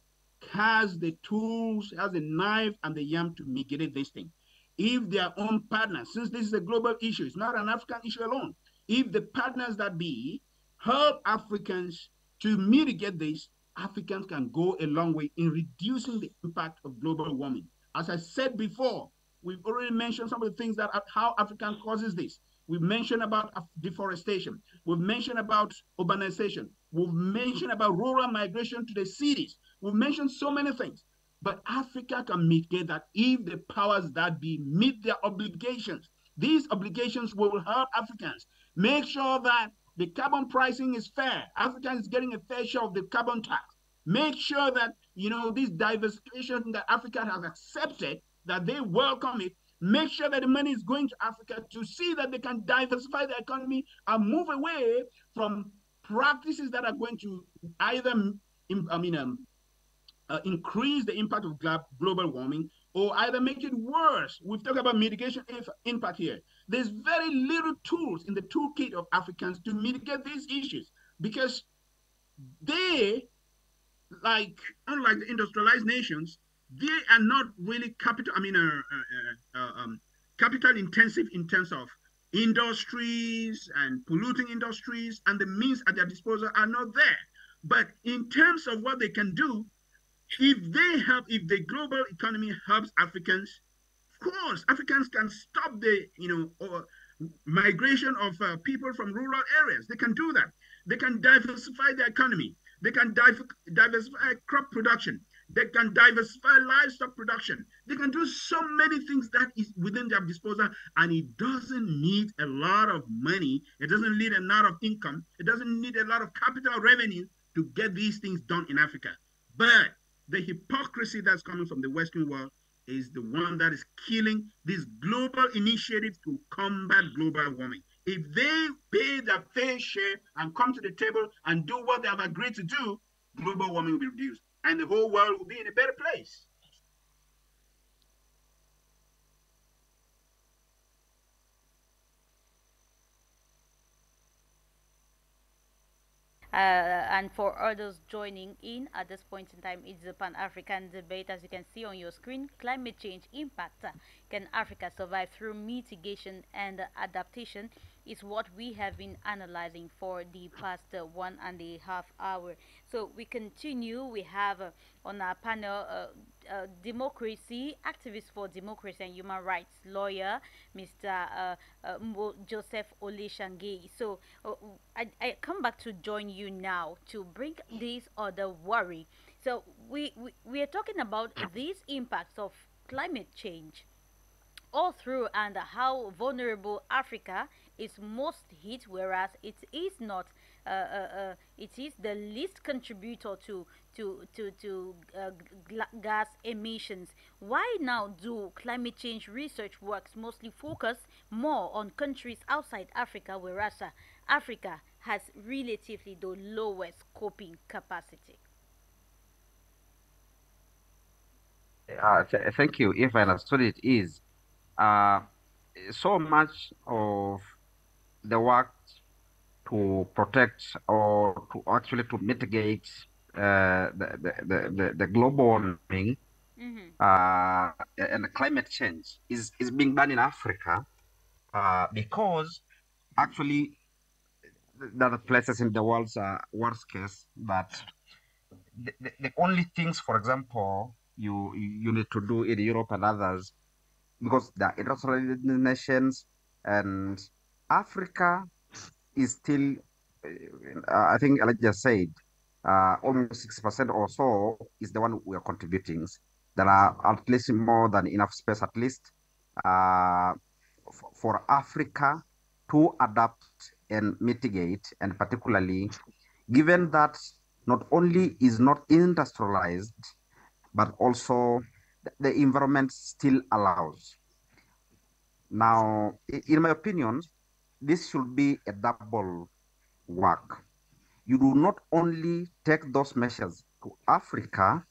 has the tools, has the knife and the yam to mitigate this thing. If their own partners, since this is a global issue, it's not an African issue alone. If the partners that be help Africans to mitigate this, Africans can go a long way in reducing the impact of global warming. As I said before, we've already mentioned some of the things that how African causes this. We've mentioned about deforestation. We've mentioned about urbanization. We've mentioned about rural migration to the cities. We've mentioned so many things. But Africa can mitigate that if the powers that be meet their obligations. These obligations will help Africans make sure that the carbon pricing is fair. Africa is getting a fair share of the carbon tax. Make sure that you know this diversification that Africa has accepted, that they welcome it, make sure that the money is going to Africa to see that they can diversify the economy and move away from practices that are going to either, I mean, um, uh, increase the impact of global warming or either make it worse. We've talked about mitigation impact here. There's very little tools in the toolkit of Africans to mitigate these issues because they, like unlike the industrialized nations, they are not really capital. I mean, uh, uh, uh, um, capital intensive in terms of industries and polluting industries, and the means at their disposal are not there. But in terms of what they can do, if they help, if the global economy helps Africans, of course, Africans can stop the, you know, migration of uh, people from rural areas. They can do that. They can diversify the economy. They can diversify crop production. They can diversify livestock production. They can do so many things that is within their disposal, and it doesn't need a lot of money. It doesn't need a lot of income. It doesn't need a lot of capital revenue to get these things done in Africa. But the hypocrisy that's coming from the Western world is the one that is killing these global initiatives to combat global warming. If they pay their fair share and come to the table and do what they have agreed to do, global warming will be reduced and the whole world will be in a better place. And for others joining in at this point in time, it's the Pan African debate. As you can see on your screen, climate change impact. Can Africa survive through mitigation and adaptation? Is what we have been analyzing for the past uh, one and a half hour. So we continue. We have uh, on our panel uh, uh, democracy activist for democracy and human rights lawyer, Mr. Uh, uh, Joseph Oleshangay. So uh, I, I come back to join you now to bring this other worry. So we, we, we are talking about these impacts of climate change all through and how vulnerable Africa is most hit, whereas it is not. Uh, uh, uh, it is the least contributor to to to to uh, gas emissions. Why now do climate change research works mostly focus more on countries outside Africa, whereas uh, Africa has relatively the lowest coping capacity? Uh, th thank you. If I understood it, is uh, so much of the work to protect or to actually to mitigate uh, the, the, the, the, global warming mm-hmm. uh, and the climate change is, is being done in Africa uh, because actually the other places in the world are worse case but the, the, the only things for example you you need to do in Europe and others because the industrialized nations and Africa is still, uh, I think I just said, uh, almost 6% or so is the one we are contributing. There are at least more than enough space, at least, uh, for Africa to adapt and mitigate, and particularly given that not only is not industrialized, but also the environment still allows. Now, in my opinion, this should be a double work. You do not only take those measures to Africa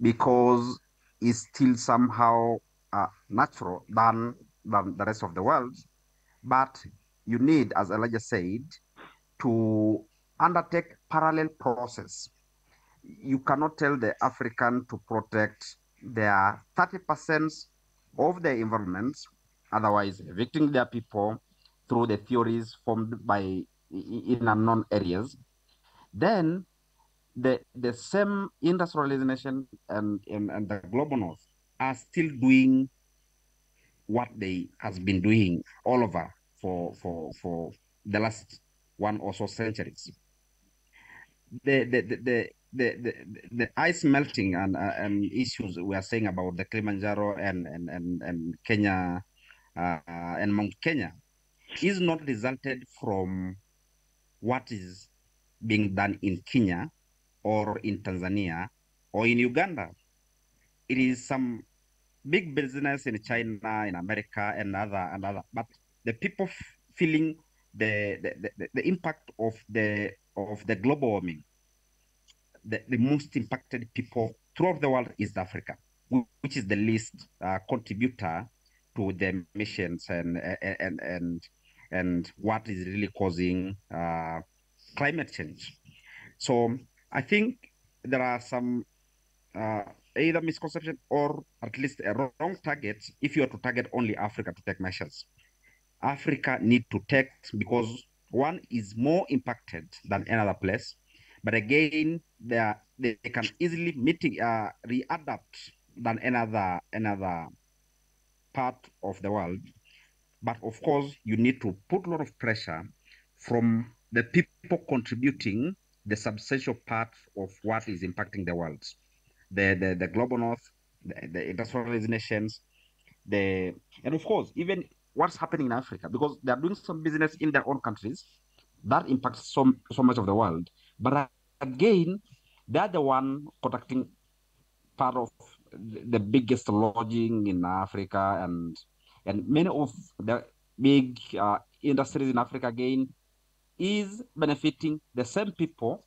because it's still somehow uh, natural than, than the rest of the world, but you need, as Elijah said, to undertake parallel process. You cannot tell the African to protect their 30% of their environment, otherwise evicting their people through the theories formed by in unknown areas, then the the same industrialization and, and, and the global north are still doing what they has been doing all over for for for the last one or so centuries. The the the, the the, the, the ice melting and uh, and issues we are saying about the Kilimanjaro and and and, and Kenya uh, and Mount Kenya is not resulted from what is being done in Kenya or in Tanzania or in Uganda. It is some big business in China, in America, and other and other, but the people feeling the, the, the, the impact of the of the global warming, the, the most impacted people throughout the world is Africa, which is the least uh, contributor to the emissions and and and and what is really causing uh, climate change. So I think there are some uh, either misconception or at least a wrong target if you are to target only Africa to take measures. Africa need to take because one is more impacted than another place, but again they are, they can easily mitig- uh, readapt than another another part of the world. But of course, you need to put a lot of pressure from the people contributing the substantial part of what is impacting the world. The the, the global north, the, the industrialized nations, the and of course even what's happening in Africa because they are doing some business in their own countries that impacts so so much of the world. But again, they are the one protecting part of the biggest lodging in Africa and and many of the big uh, industries in Africa again is benefiting the same people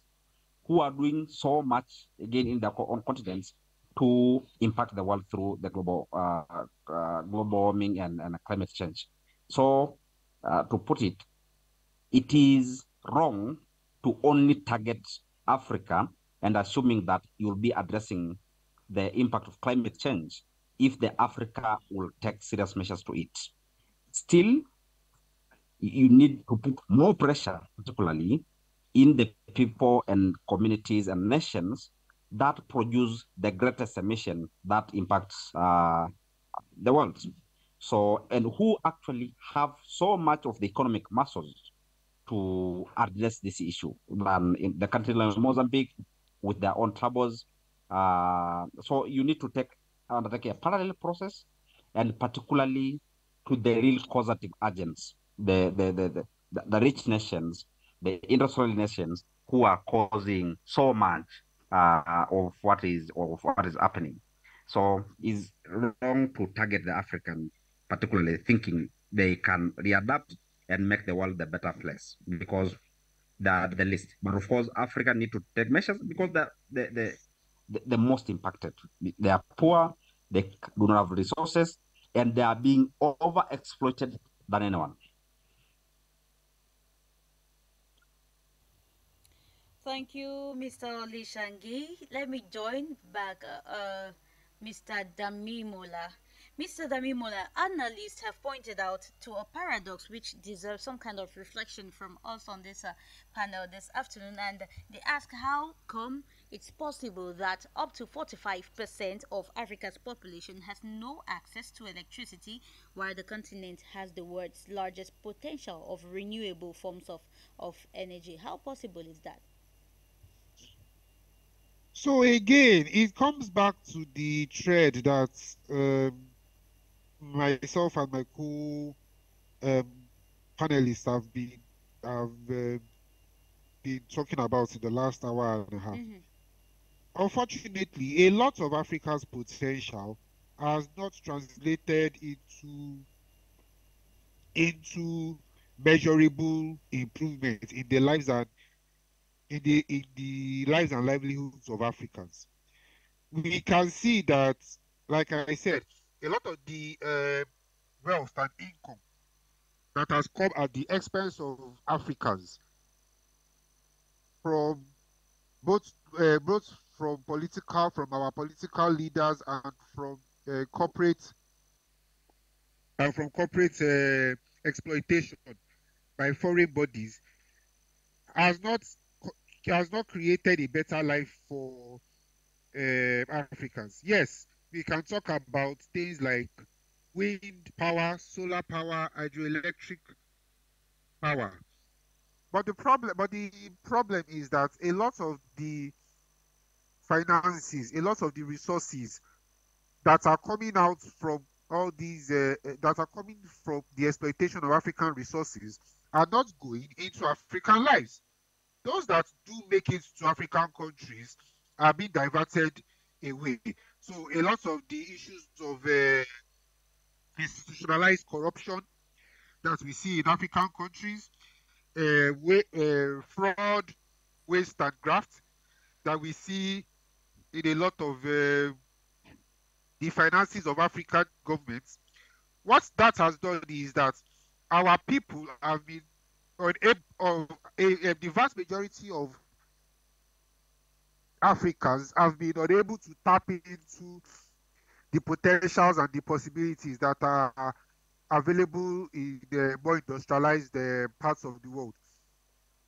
who are doing so much again in their own continents to impact the world through the global uh, uh, global warming and, and climate change. So, uh, to put it, it is wrong to only target Africa and assuming that you'll be addressing the impact of climate change if the Africa will take serious measures to it. Still, you need to put more pressure, particularly in the people and communities and nations that produce the greatest emission that impacts uh, the world. So, and who actually have so much of the economic muscles to address this issue than in the country like Mozambique with their own troubles. Uh, so you need to take undertake a parallel process, and particularly to the real causative agents, the the the, the, the rich nations, the industrial nations who are causing so much uh, of what is of what is happening. So it's wrong to target the African, particularly thinking they can readapt and make the world a better place because they are the least. But of course, Africa need to take measures because the the the, the, the most impacted. They are poor, they do not have resources, and they are being over exploited than anyone. Thank you, Mr. Lishangi. Let me join back uh, uh, Mr. Damimola. Mr. Damimola, analysts have pointed out to a paradox which deserves some kind of reflection from us on this uh, panel this afternoon, and they ask how come it's possible that up to 45% of Africa's population has no access to electricity, while the continent has the world's largest potential of renewable forms of, of energy. How possible is that? So again, it comes back to the thread that um, myself and my co um, panelists have been have uh, been talking about in the last hour and a half. Mm-hmm. Unfortunately, a lot of Africa's potential has not translated into into measurable improvement in the lives and in the in the lives and livelihoods of Africans. We can see that, like I said, a lot of the uh, wealth and income that has come at the expense of Africans from both uh, both from political from our political leaders and from uh, corporate and from corporate uh, exploitation by foreign bodies has not has not created a better life for uh, Africans. Yes, we can talk about things like wind power, solar power, hydroelectric power. But the problem, but the problem is that a lot of the finances, a lot of the resources that are coming out from all these uh, uh that are coming from the exploitation of African resources are not going into African lives those that do make it to African countries are being diverted away. So a lot of the issues of uh, institutionalized corruption that we see in African countries, uh, uh, fraud, waste, and graft that we see in a lot of uh, the finances of African governments. What that has done is that our people have been on a, a, a, the vast majority of Africans have been unable to tap into the potentials and the possibilities that are available in the more industrialized uh, parts of the world.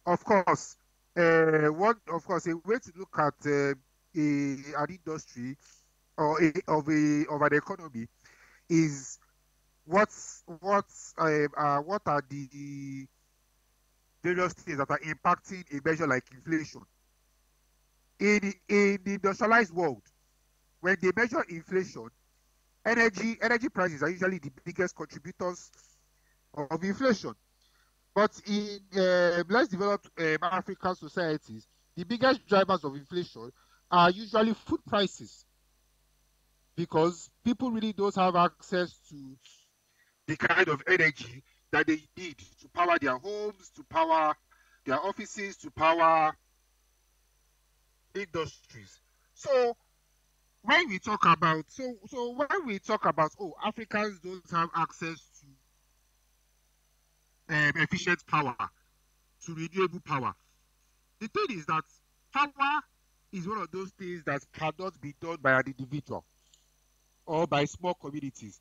Of course, uh, one of course a way to look at uh, a, an industry or a, of a of an economy is what's what's uh, uh, what are the various things that are impacting a measure like inflation? In in the industrialized world when they measure inflation energy energy prices are usually the biggest contributors of inflation. But in uh, less developed um, african societies the biggest drivers of inflation are usually food prices because people really don't have access to the kind of energy that they need to power their homes, to power their offices, to power industries. So when we talk about so so when we talk about oh Africans don't have access to um, efficient power, to renewable power. The thing is that power is one of those things that cannot be done by an individual or by small communities.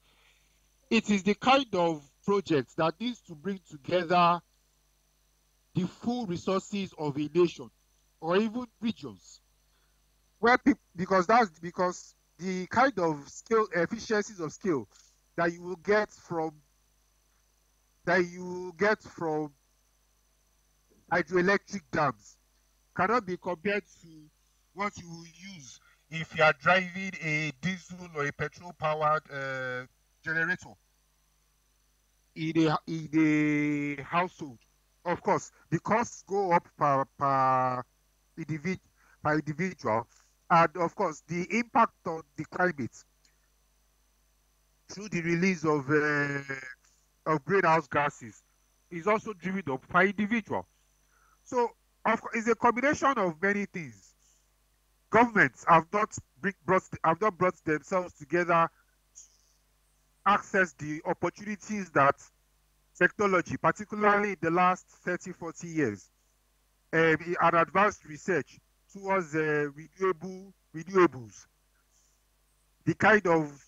It is the kind of project that needs to bring together the full resources of a nation or even regions. Where because that's because the kind of skill efficiencies of skill that you will get from that you get from hydroelectric dams cannot be compared to what you will use if you are driving a diesel or a petrol powered uh, generator in a in a household. Of course, the costs go up per per individual per individual, and of course, the impact on the climate through the release of uh, of greenhouse gases is also driven up by individual. So, of course, it's a combination of many things. Governments have not brought have not brought themselves together access the opportunities that technology, particularly in the last 30, 40 years, um, and advanced research towards uh, renewable renewables, the kind of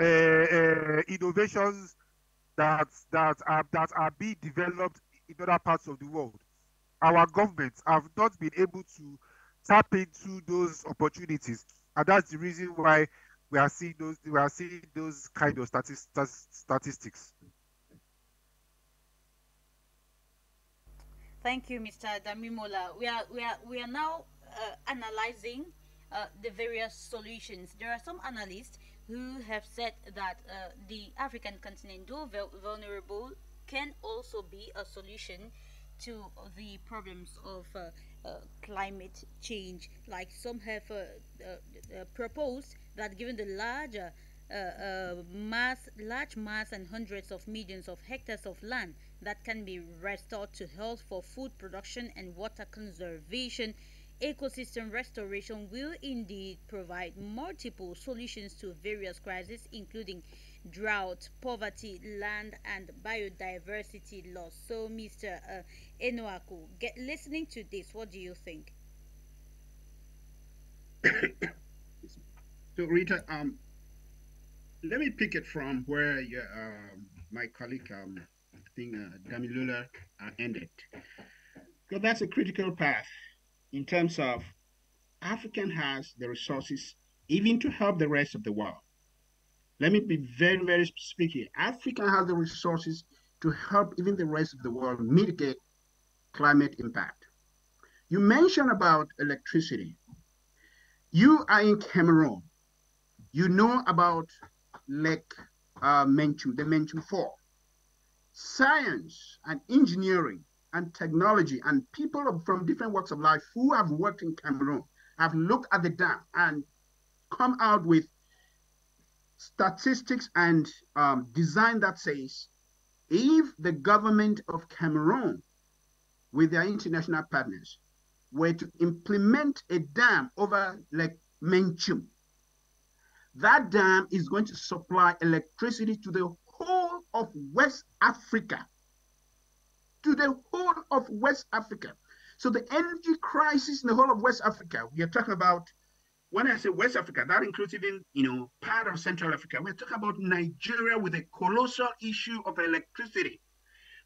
uh, uh, innovations that that are that are being developed in other parts of the world. Our governments have not been able to tap into those opportunities, and that's the reason why we are seeing those we are seeing those kind of statistics. Thank you, Mr. Damimola. We are we are we are now uh, analyzing uh, the various solutions. There are some analysts who have said that uh, the African continent, though vulnerable, can also be a solution to the problems of uh, uh, climate change. Like some have uh, proposed that given the larger uh, uh, mass, large mass and hundreds of millions of hectares of land that can be restored to health for food production and water conservation, ecosystem restoration will indeed provide multiple solutions to various crises, including drought, poverty, land, and biodiversity loss. So, Mr. Uh, Enoaku, get listening to this, what do you think? [coughs] So Rita, um, let me pick it from where um, my colleague, um, I think uh, Damilula uh, ended. Because that's a critical path in terms of African has the resources even to help the rest of the world. Let me be very, very specific here. Africa has the resources to help even the rest of the world mitigate climate impact. You mentioned about electricity. You are in Cameroon you know about Lake uh, Menchum, the Menchum Falls. Science and engineering and technology and people from different walks of life who have worked in Cameroon have looked at the dam and come out with statistics and um, design that says if the government of Cameroon, with their international partners, were to implement a dam over Lake Menchum, that dam is going to supply electricity to the whole of West Africa. To the whole of West Africa. So the energy crisis in the whole of West Africa, we are talking about, when I say West Africa, that includes even, you know, part of Central Africa. We're talking about Nigeria with a colossal issue of electricity.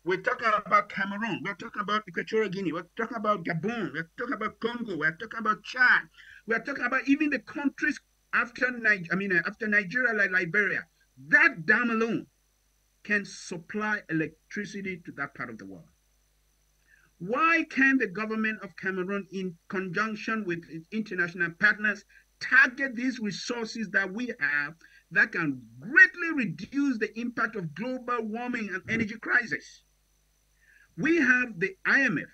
We're talking about Cameroon. We're talking about Equatorial Guinea. We're talking about Gabon. We're talking about Congo. We're talking about Chad. We're talking about even the countries after Niger, I mean, uh, after Nigeria, like Liberia. That dam alone can supply electricity to that part of the world. Why can the government of Cameroon, in conjunction with its international partners, target these resources that we have that can greatly reduce the impact of global warming and energy crisis? We have the IMF,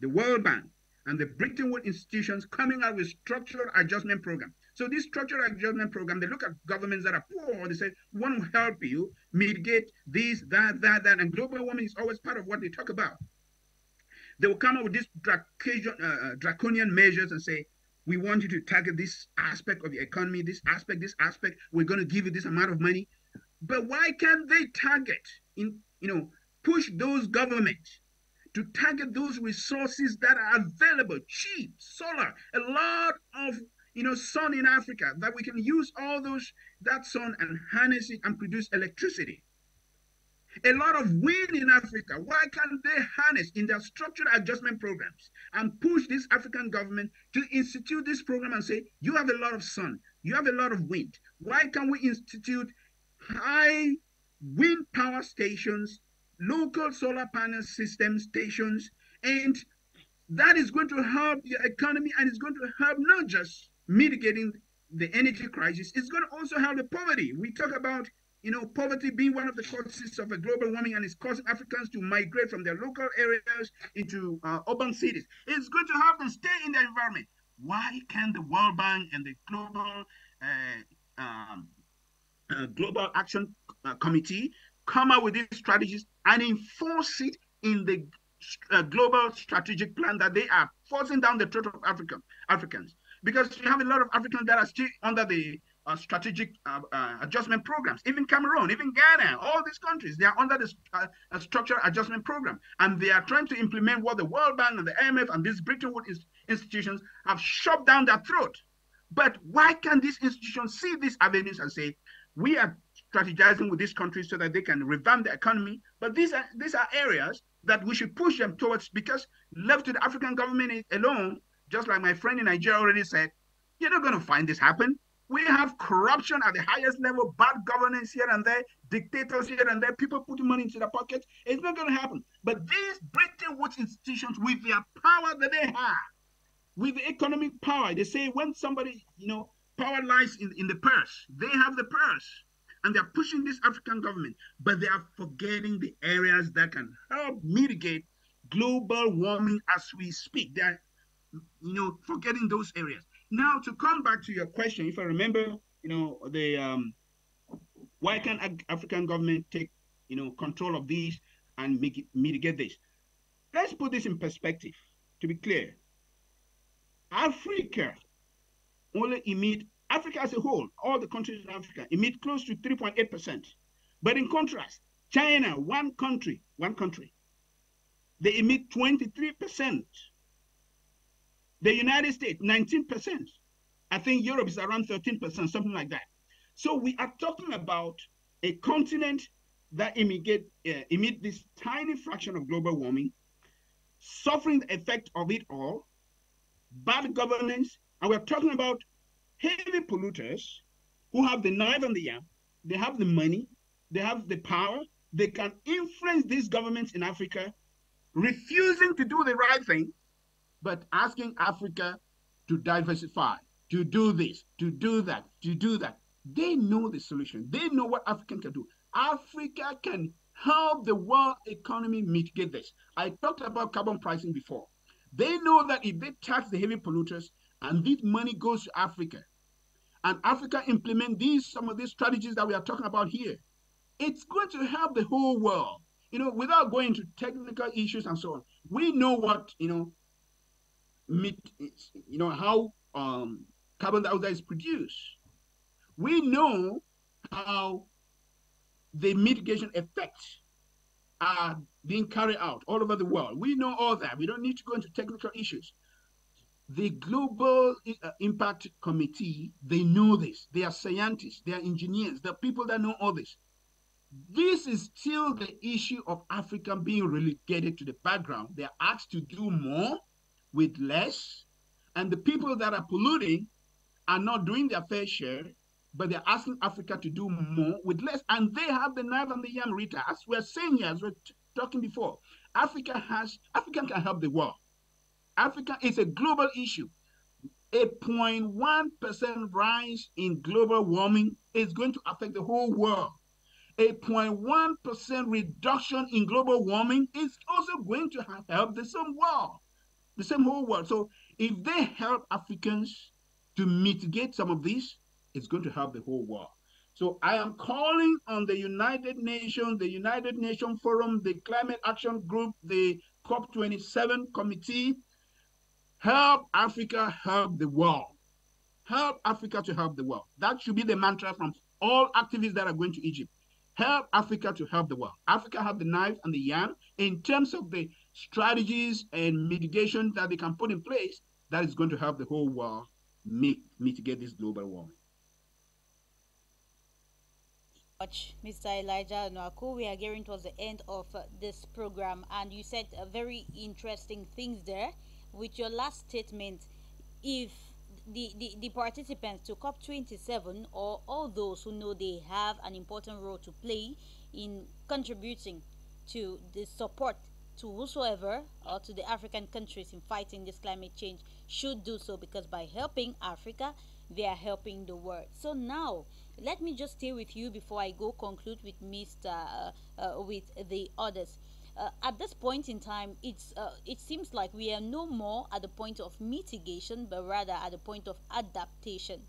the World Bank, and the Bretton Woods institutions coming out with structural adjustment program. So this structural adjustment program, they look at governments that are poor, they say, we want to help you mitigate this, that, that, that, and global warming is always part of what they talk about. They will come up with these draconian, uh, uh, draconian measures and say, we want you to target this aspect of the economy, this aspect, this aspect. We're going to give you this amount of money. But why can't they target, in you know, push those governments to target those resources that are available, cheap, solar, a lot of you know, sun in Africa, that we can use all those that sun and harness it and produce electricity. A lot of wind in Africa. Why can't they harness in their structural adjustment programs and push this African government to institute this program and say, you have a lot of sun, you have a lot of wind. Why can't we institute high wind power stations, local solar panel system stations, and that is going to help the economy and it's going to help not just mitigating the energy crisis, it's going to also help the poverty. We talk about you know, poverty being one of the causes of a global warming and it's causing Africans to migrate from their local areas into uh, urban cities. It's good to have them stay in their environment. Why can the World Bank and the Global uh, um, uh, Global Action uh, Committee come up with these strategies and enforce it in the uh, global strategic plan that they are forcing down the throat of Africa, Africans? Because we have a lot of Africans that are still under the uh, strategic uh, uh, adjustment programs. Even Cameroon, even Ghana, all these countries, they are under the uh, structural adjustment program. And they are trying to implement what the World Bank and the IMF and these Bretton Woods institutions have shoved down their throat. But why can these institutions see these avenues and say, we are strategizing with these countries so that they can revamp the economy? But these are, these are areas that we should push them towards because left to the African government alone, just like my friend in Nigeria already said, you're not going to find this happen. We have corruption at the highest level, bad governance here and there, dictators here and there, people putting money into their pockets. It's not going to happen. But these Bretton Woods institutions, with their power that they have, with the economic power, they say when somebody, you know, power lies in, in the purse, they have the purse. And they're pushing this African government, but they are forgetting the areas that can help mitigate global warming as we speak. They're, you know, forgetting those areas. Now, to come back to your question, if I remember, you know, the um, why can't African government take, you know, control of these and it, mitigate this? Let's put this in perspective. To be clear, Africa only emit Africa as a whole, all the countries in Africa emit close to 3.8 percent. But in contrast, China, one country, one country, they emit 23 percent the United States, 19%. I think Europe is around 13%, something like that. So we are talking about a continent that emit, uh, emit this tiny fraction of global warming, suffering the effect of it all, bad governance, and we're talking about heavy polluters who have the knife and the yam, they have the money, they have the power, they can influence these governments in Africa, refusing to do the right thing, but asking Africa to diversify, to do this, to do that, to do that. They know the solution. They know what Africa can do. Africa can help the world economy mitigate this. I talked about carbon pricing before. They know that if they tax the heavy polluters and this money goes to Africa, and Africa implement these some of these strategies that we are talking about here, it's going to help the whole world. You know, without going into technical issues and so on, we know what you know. Meet, you know how um, carbon dioxide is produced. We know how the mitigation effects are being carried out all over the world. We know all that. We don't need to go into technical issues. The Global uh, Impact Committee, they know this. They are scientists, they are engineers, they are people that know all this. This is still the issue of Africa being relegated to the background. They are asked to do more with less, and the people that are polluting are not doing their fair share, but they're asking Africa to do more with less. And they have the knife and the yam, Rita. As we're saying here, as we're talking before, Africa has, Africa can help the world. Africa is a global issue. A 0.1% rise in global warming is going to affect the whole world a 0.1% reduction in global warming is also going to help the same world, the same whole world. So if they help Africans to mitigate some of this, it's going to help the whole world. So I am calling on the United Nations, the United Nations Forum, the Climate Action Group, the COP27 committee, help Africa help the world. Help Africa to help the world. That should be the mantra from all activists that are going to Egypt help Africa to help the world. Africa have the knife and the yam in terms of the strategies and mitigation that they can put in place that is going to help the whole world mitigate this global warming. Mr. Elijah Nwaku, we are getting towards the end of uh, this program, and you said uh, very interesting things there. With your last statement, if the, the, the participants to COP27 or all those who know they have an important role to play in contributing to the support to whosoever or to the African countries in fighting this climate change should do so because by helping Africa, they are helping the world. So now, let me just stay with you before I go conclude with Mr. Uh, uh, with the others uh, at this point in time, it's uh, it seems like we are no more at the point of mitigation, but rather at the point of adaptation.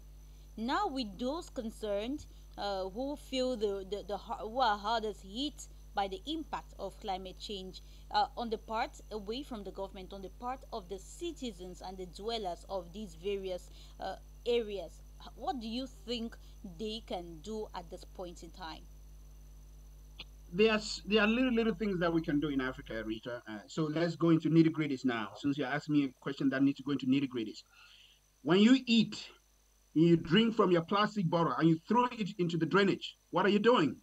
Now, with those concerned uh, who feel the, the, the who are hardest hit by the impact of climate change uh, on the part away from the government, on the part of the citizens and the dwellers of these various uh, areas, what do you think they can do at this point in time? there's there are little little things that we can do in Africa, Rita. Uh, so let's go into nitty gritties now. Since you asked me a question that needs to go into nitty gritties, when you eat, you drink from your plastic bottle and you throw it into the drainage. What are you doing?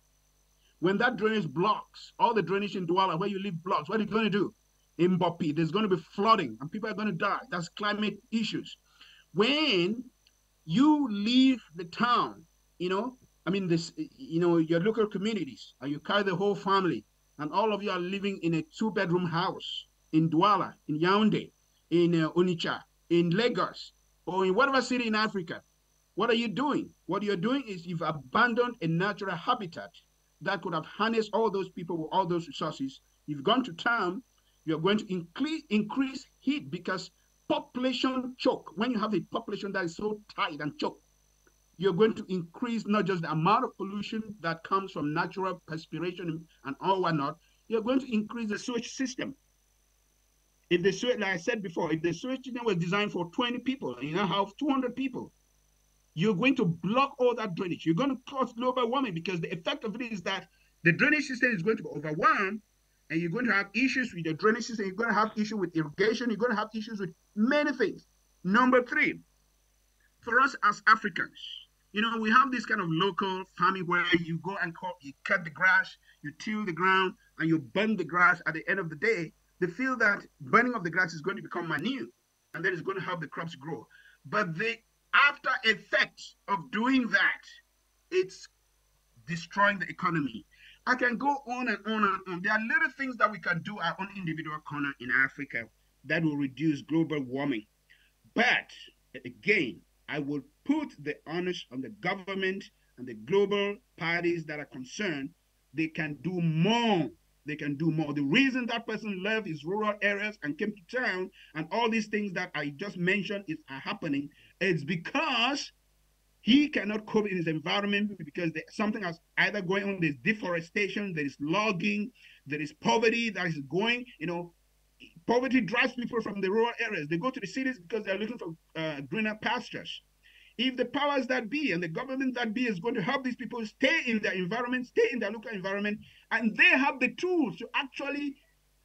When that drainage blocks, all the drainage in Douala where you live blocks, what are you going to do? In Bopi, there's going to be flooding and people are going to die. That's climate issues. When you leave the town, you know, I mean, this, you know, your local communities, and you carry the whole family, and all of you are living in a two-bedroom house in Douala, in Yaoundé, in uh, in Lagos, or in whatever city in Africa. What are you doing? What you're doing is you've abandoned a natural habitat that could have harnessed all those people with all those resources. You've gone to town, you're going to increase, increase heat because population choke. When you have a population that is so tight and choked, you're going to increase not just the amount of pollution that comes from natural perspiration and all whatnot, you're going to increase the sewage system. If the sewage, like I said before, if the sewage system was designed for 20 people you now have 200 people, you're going to block all that drainage. You're going to cause global warming because the effect of it is that the drainage system is going to be overwhelmed and you're going to have issues with the drainage system. You're going to have issues with irrigation. You're going to have issues with many things. Number three, for us as Africans, you know, we have this kind of local farming where you go and cut, you cut the grass, you till the ground, and you burn the grass at the end of the day. They feel that burning of the grass is going to become manure, and then it's going to help the crops grow. But the after effects of doing that, it's destroying the economy. I can go on and on and on. There are little things that we can do our own individual corner in Africa that will reduce global warming. But again, I will put the onus on the government and the global parties that are concerned. They can do more they can do more. The reason that person left his rural areas and came to town and all these things that I just mentioned is are happening, it's because he cannot cope in his environment because something is either going on. There's deforestation, there is logging, there is poverty that is going. You know, poverty drives people from the rural areas. They go to the cities because they're looking for uh, greener pastures. If the powers that be and the government that be is going to help these people stay in their environment, stay in their local environment, and they have the tools to actually,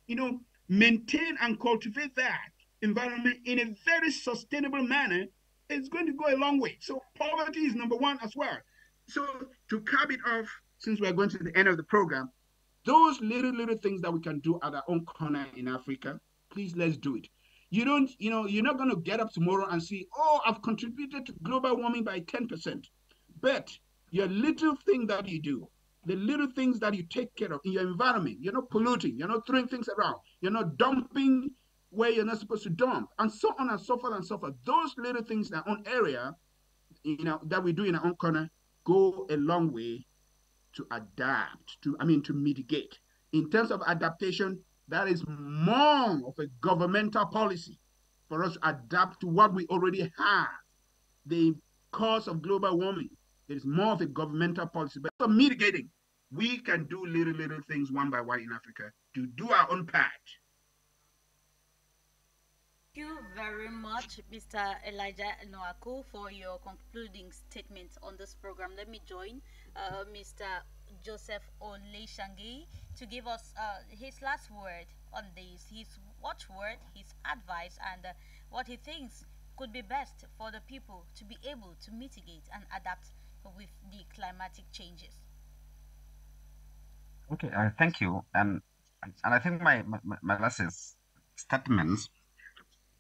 you know, maintain and cultivate that environment in a very sustainable manner, it's going to go a long way. So poverty is number one as well. So to cap it off, since we're going to the end of the program, those little little things that we can do at our own corner in Africa, please let's do it. You don't, you know, you're not going to get up tomorrow and see, oh, I've contributed to global warming by 10%. But your little thing that you do, the little things that you take care of in your environment, you're not polluting, you're not throwing things around, you're not dumping where you're not supposed to dump, and so on and so forth and so forth. Those little things in our own area, you know, that we do in our own corner, go a long way to adapt, to I mean to mitigate. In terms of adaptation, that is more of a governmental policy for us to adapt to what we already have. The cause of global warming it is more of a governmental policy, but for mitigating, we can do little, little things one by one in Africa to do our own part. You very much, Mr. Elijah Noaku, for your concluding statement on this program. Let me join uh, Mr. Joseph Oleshangay to give us uh, his last word on this, his watchword, his advice, and uh, what he thinks could be best for the people to be able to mitigate and adapt with the climatic changes. Okay, uh, thank you. And and I think my my, my last statements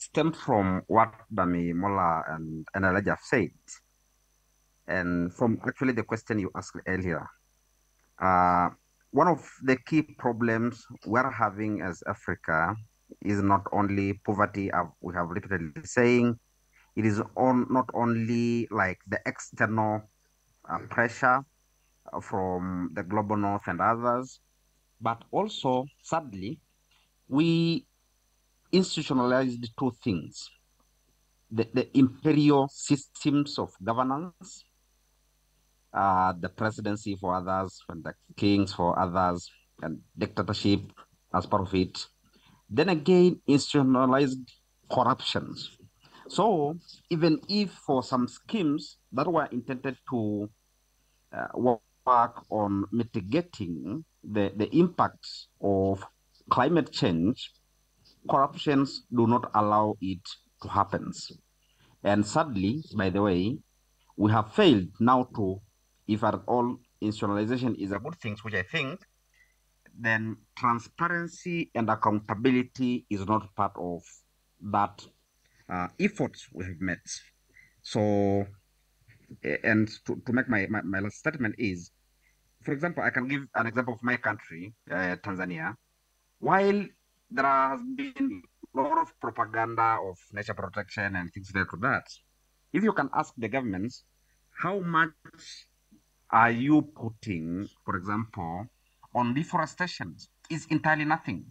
stem from what Damimola and, Elijah said, and from actually the question you asked earlier. Uh, one of the key problems we're having as Africa is not only poverty, we have repeatedly saying, it is on not only like the external uh, pressure from the global north and others, but also, sadly, we institutionalized two things the, the imperial systems of governance uh, the presidency for others, and the kings for others, and dictatorship as part of it. Then again, institutionalized corruptions. So even if for some schemes that were intended to uh, work on mitigating the, the impacts of climate change, corruptions do not allow it to happen. And sadly, by the way, we have failed now to if at all institutionalization is a good thing, which I think, then transparency and accountability is not part of that uh, effort we have made. So, and to, to make my, my, my last statement is, for example, I can give an example of my country, uh, Tanzania. While there has been a lot of propaganda of nature protection and things like that, if you can ask the governments how much are you putting, for example, on deforestation is entirely nothing.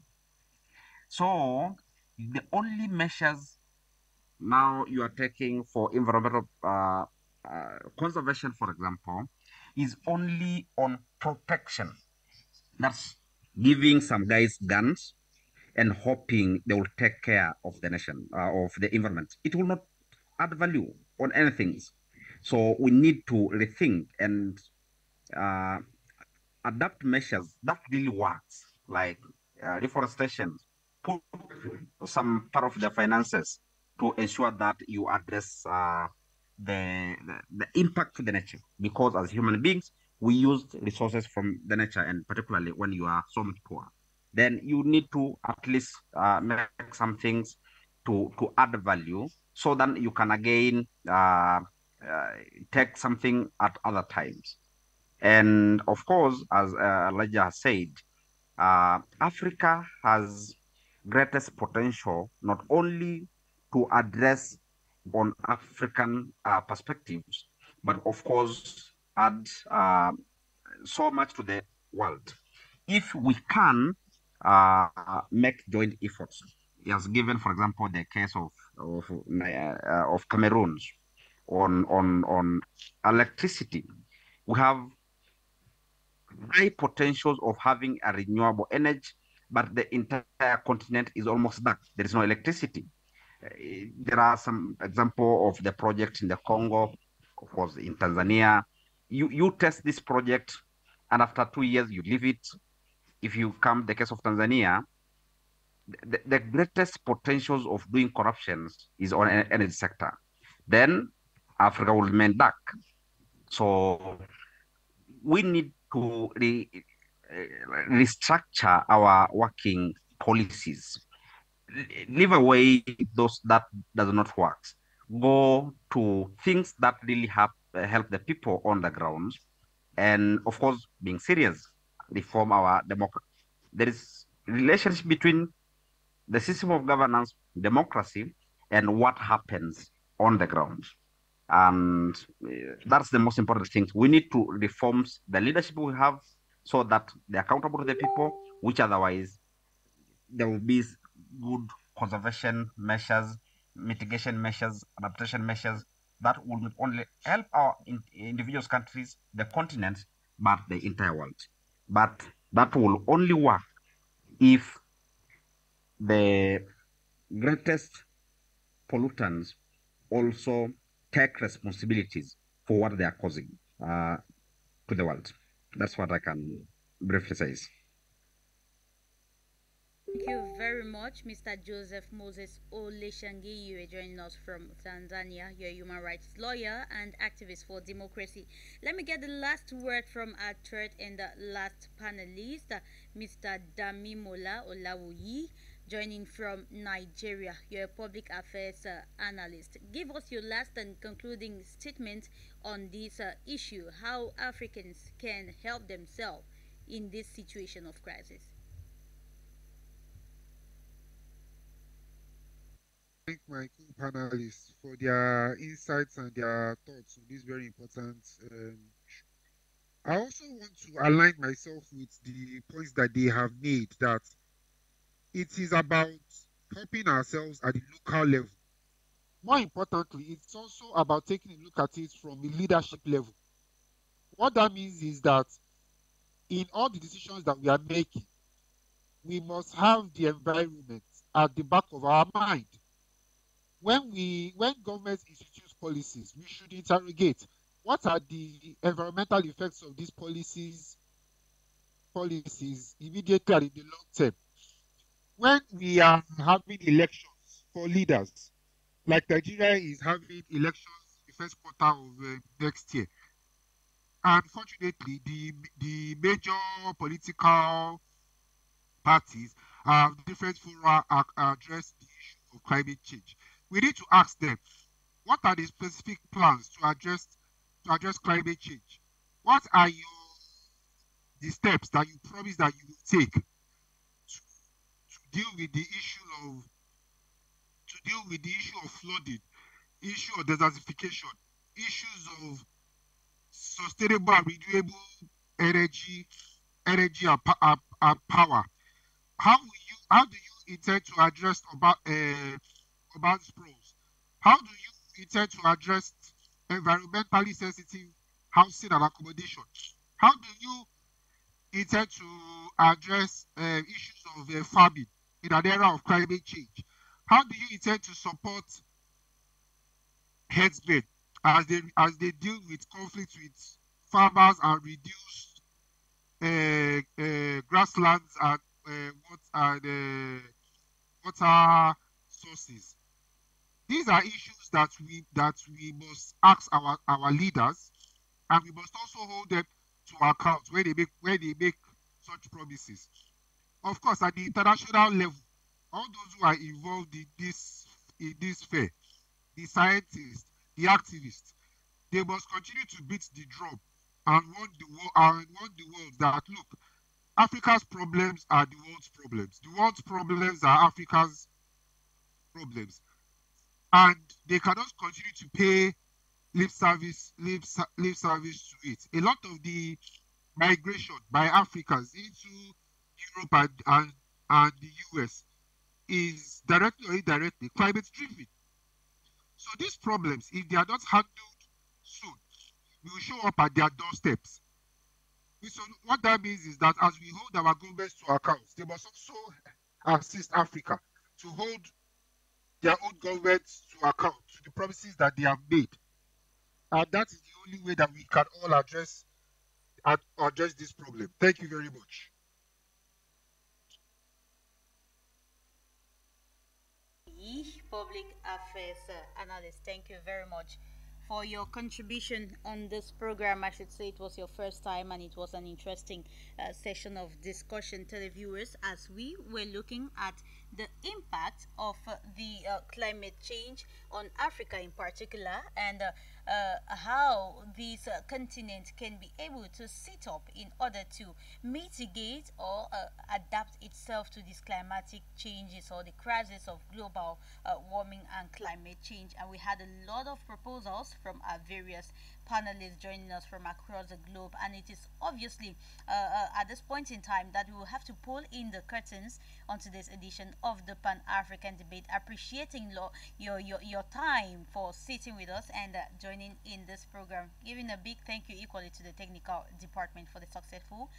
So the only measures now you are taking for environmental uh, uh, conservation, for example, is only on protection. That's giving some guys guns and hoping they will take care of the nation, uh, of the environment. It will not add value on anything. So we need to rethink and uh, adapt measures that really works, like uh, reforestation, put some part of the finances to ensure that you address uh, the, the, the impact to the nature. Because as human beings, we use resources from the nature, and particularly when you are so much poor, then you need to at least uh, make some things to to add value, so then you can again uh, uh, take something at other times. And of course, as uh, Elijah said, uh, Africa has greatest potential not only to address on African uh, perspectives, but of course add uh, so much to the world. if we can uh, make joint efforts, he has given, for example, the case of of, uh, of Cameroon on on on electricity. We have high potentials of having a renewable energy, but the entire continent is almost dark. There is no electricity. Uh, there are some example of the project in the Congo, of course, in Tanzania. You you test this project, and after two years you leave it. If you come the case of Tanzania, the, the greatest potentials of doing corruptions is on energy sector. Then Africa will remain dark. So we need to re, restructure our working policies. Leave away those that does not work. Go to things that really help help the people on the ground, and of course, being serious, reform our democracy. There is relationship between the system of governance, democracy, and what happens on the ground. And uh, that's the most important thing. We need to reform the leadership we have so that they're accountable to the people, which otherwise there will be good conservation measures, mitigation measures, adaptation measures that will not only help our in, individual countries, the continent, but the entire world. But that will only work if the greatest pollutants also take responsibilities for what they are causing uh, to the world. That's what I can briefly say. Thank you very much, Mr. Joseph Moses Oleshangay. You are joining us from Tanzania. You're a human rights lawyer and activist for democracy. Let me get the last word from our third and the last panelist, Mr. Damimola Olawuyi joining from Nigeria. You're a public affairs uh, analyst. Give us your last and concluding statement on this uh, issue how Africans can help themselves in this situation of crisis. Thank my co-panelists for their insights and their thoughts on this very important um. I also want to align myself with the points that they have made that it is about helping ourselves at the local level. More importantly, it's also about taking a look at it from a leadership level. What that means is that in all the decisions that we are making, we must have the environment at the back of our mind. When we when government institutes policies, we should interrogate what are the environmental effects of these policies policies immediately and in the long term when we are having elections for leaders, like Nigeria is having elections in the first quarter of uh, next year, unfortunately, the the major political parties have different fora address the issue of climate change. We need to ask them, what are the specific plans to address to address climate change? What are the steps that you promise that you will take to deal with the issue of to deal with the issue of flooding, issue of desertification, issues of sustainable and renewable energy, energy and, and, and power. How you how do you intend to address about uh, about pros? How do you intend to address environmentally sensitive housing and accommodation? How do you intend to address uh, issues of uh, farming? in an era of climate change. How do you intend to support herdsmen as they as they deal with conflicts with farmers and reduce uh, grasslands and what and uh, water sources? These are issues that we that we must ask our, our leaders, and we must also hold them to account when they make when they make such promises. Of course, at the international level, all those who are involved in this in this fair, the scientists, the activists, they must continue to beat the drum and warn the world and warn the world that look, Africa's problems are the world's problems. The world's problems are Africa's problems, and they cannot continue to pay lip service lip, lip service to it. A lot of the migration by Africans into Europe and, and, and the US is directly or indirectly climate driven. So these problems, if they are not handled soon, will show up at their doorsteps. So what that means is that as we hold our governments to account, they must also assist Africa to hold their own governments to account to the promises that they have made. And that is the only way that we can all address address this problem. Thank you very much. Public Affairs Analyst, thank you very much for your contribution on this program. I should say it was your first time and it was an interesting uh, session of discussion to the viewers as we were looking at the impact of uh, the uh, climate change on Africa in particular and uh, uh, how this uh, continent can be able to sit up in order to mitigate or uh, adapt itself to these climatic changes or the crisis of global warming and climate change. And we had a lot of proposals from our various panelists joining us from across the globe. And it is obviously uh, uh, at this point in time that we will have to pull in the curtains on today's edition of the Pan African debate. Appreciating your, your, your time for sitting with us and uh, joining in this program. Giving a big thank you equally to the technical department for the successful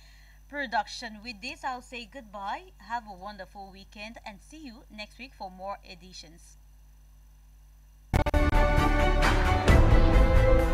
production. With this, I'll say goodbye. Have a wonderful weekend and see you next week for more editions.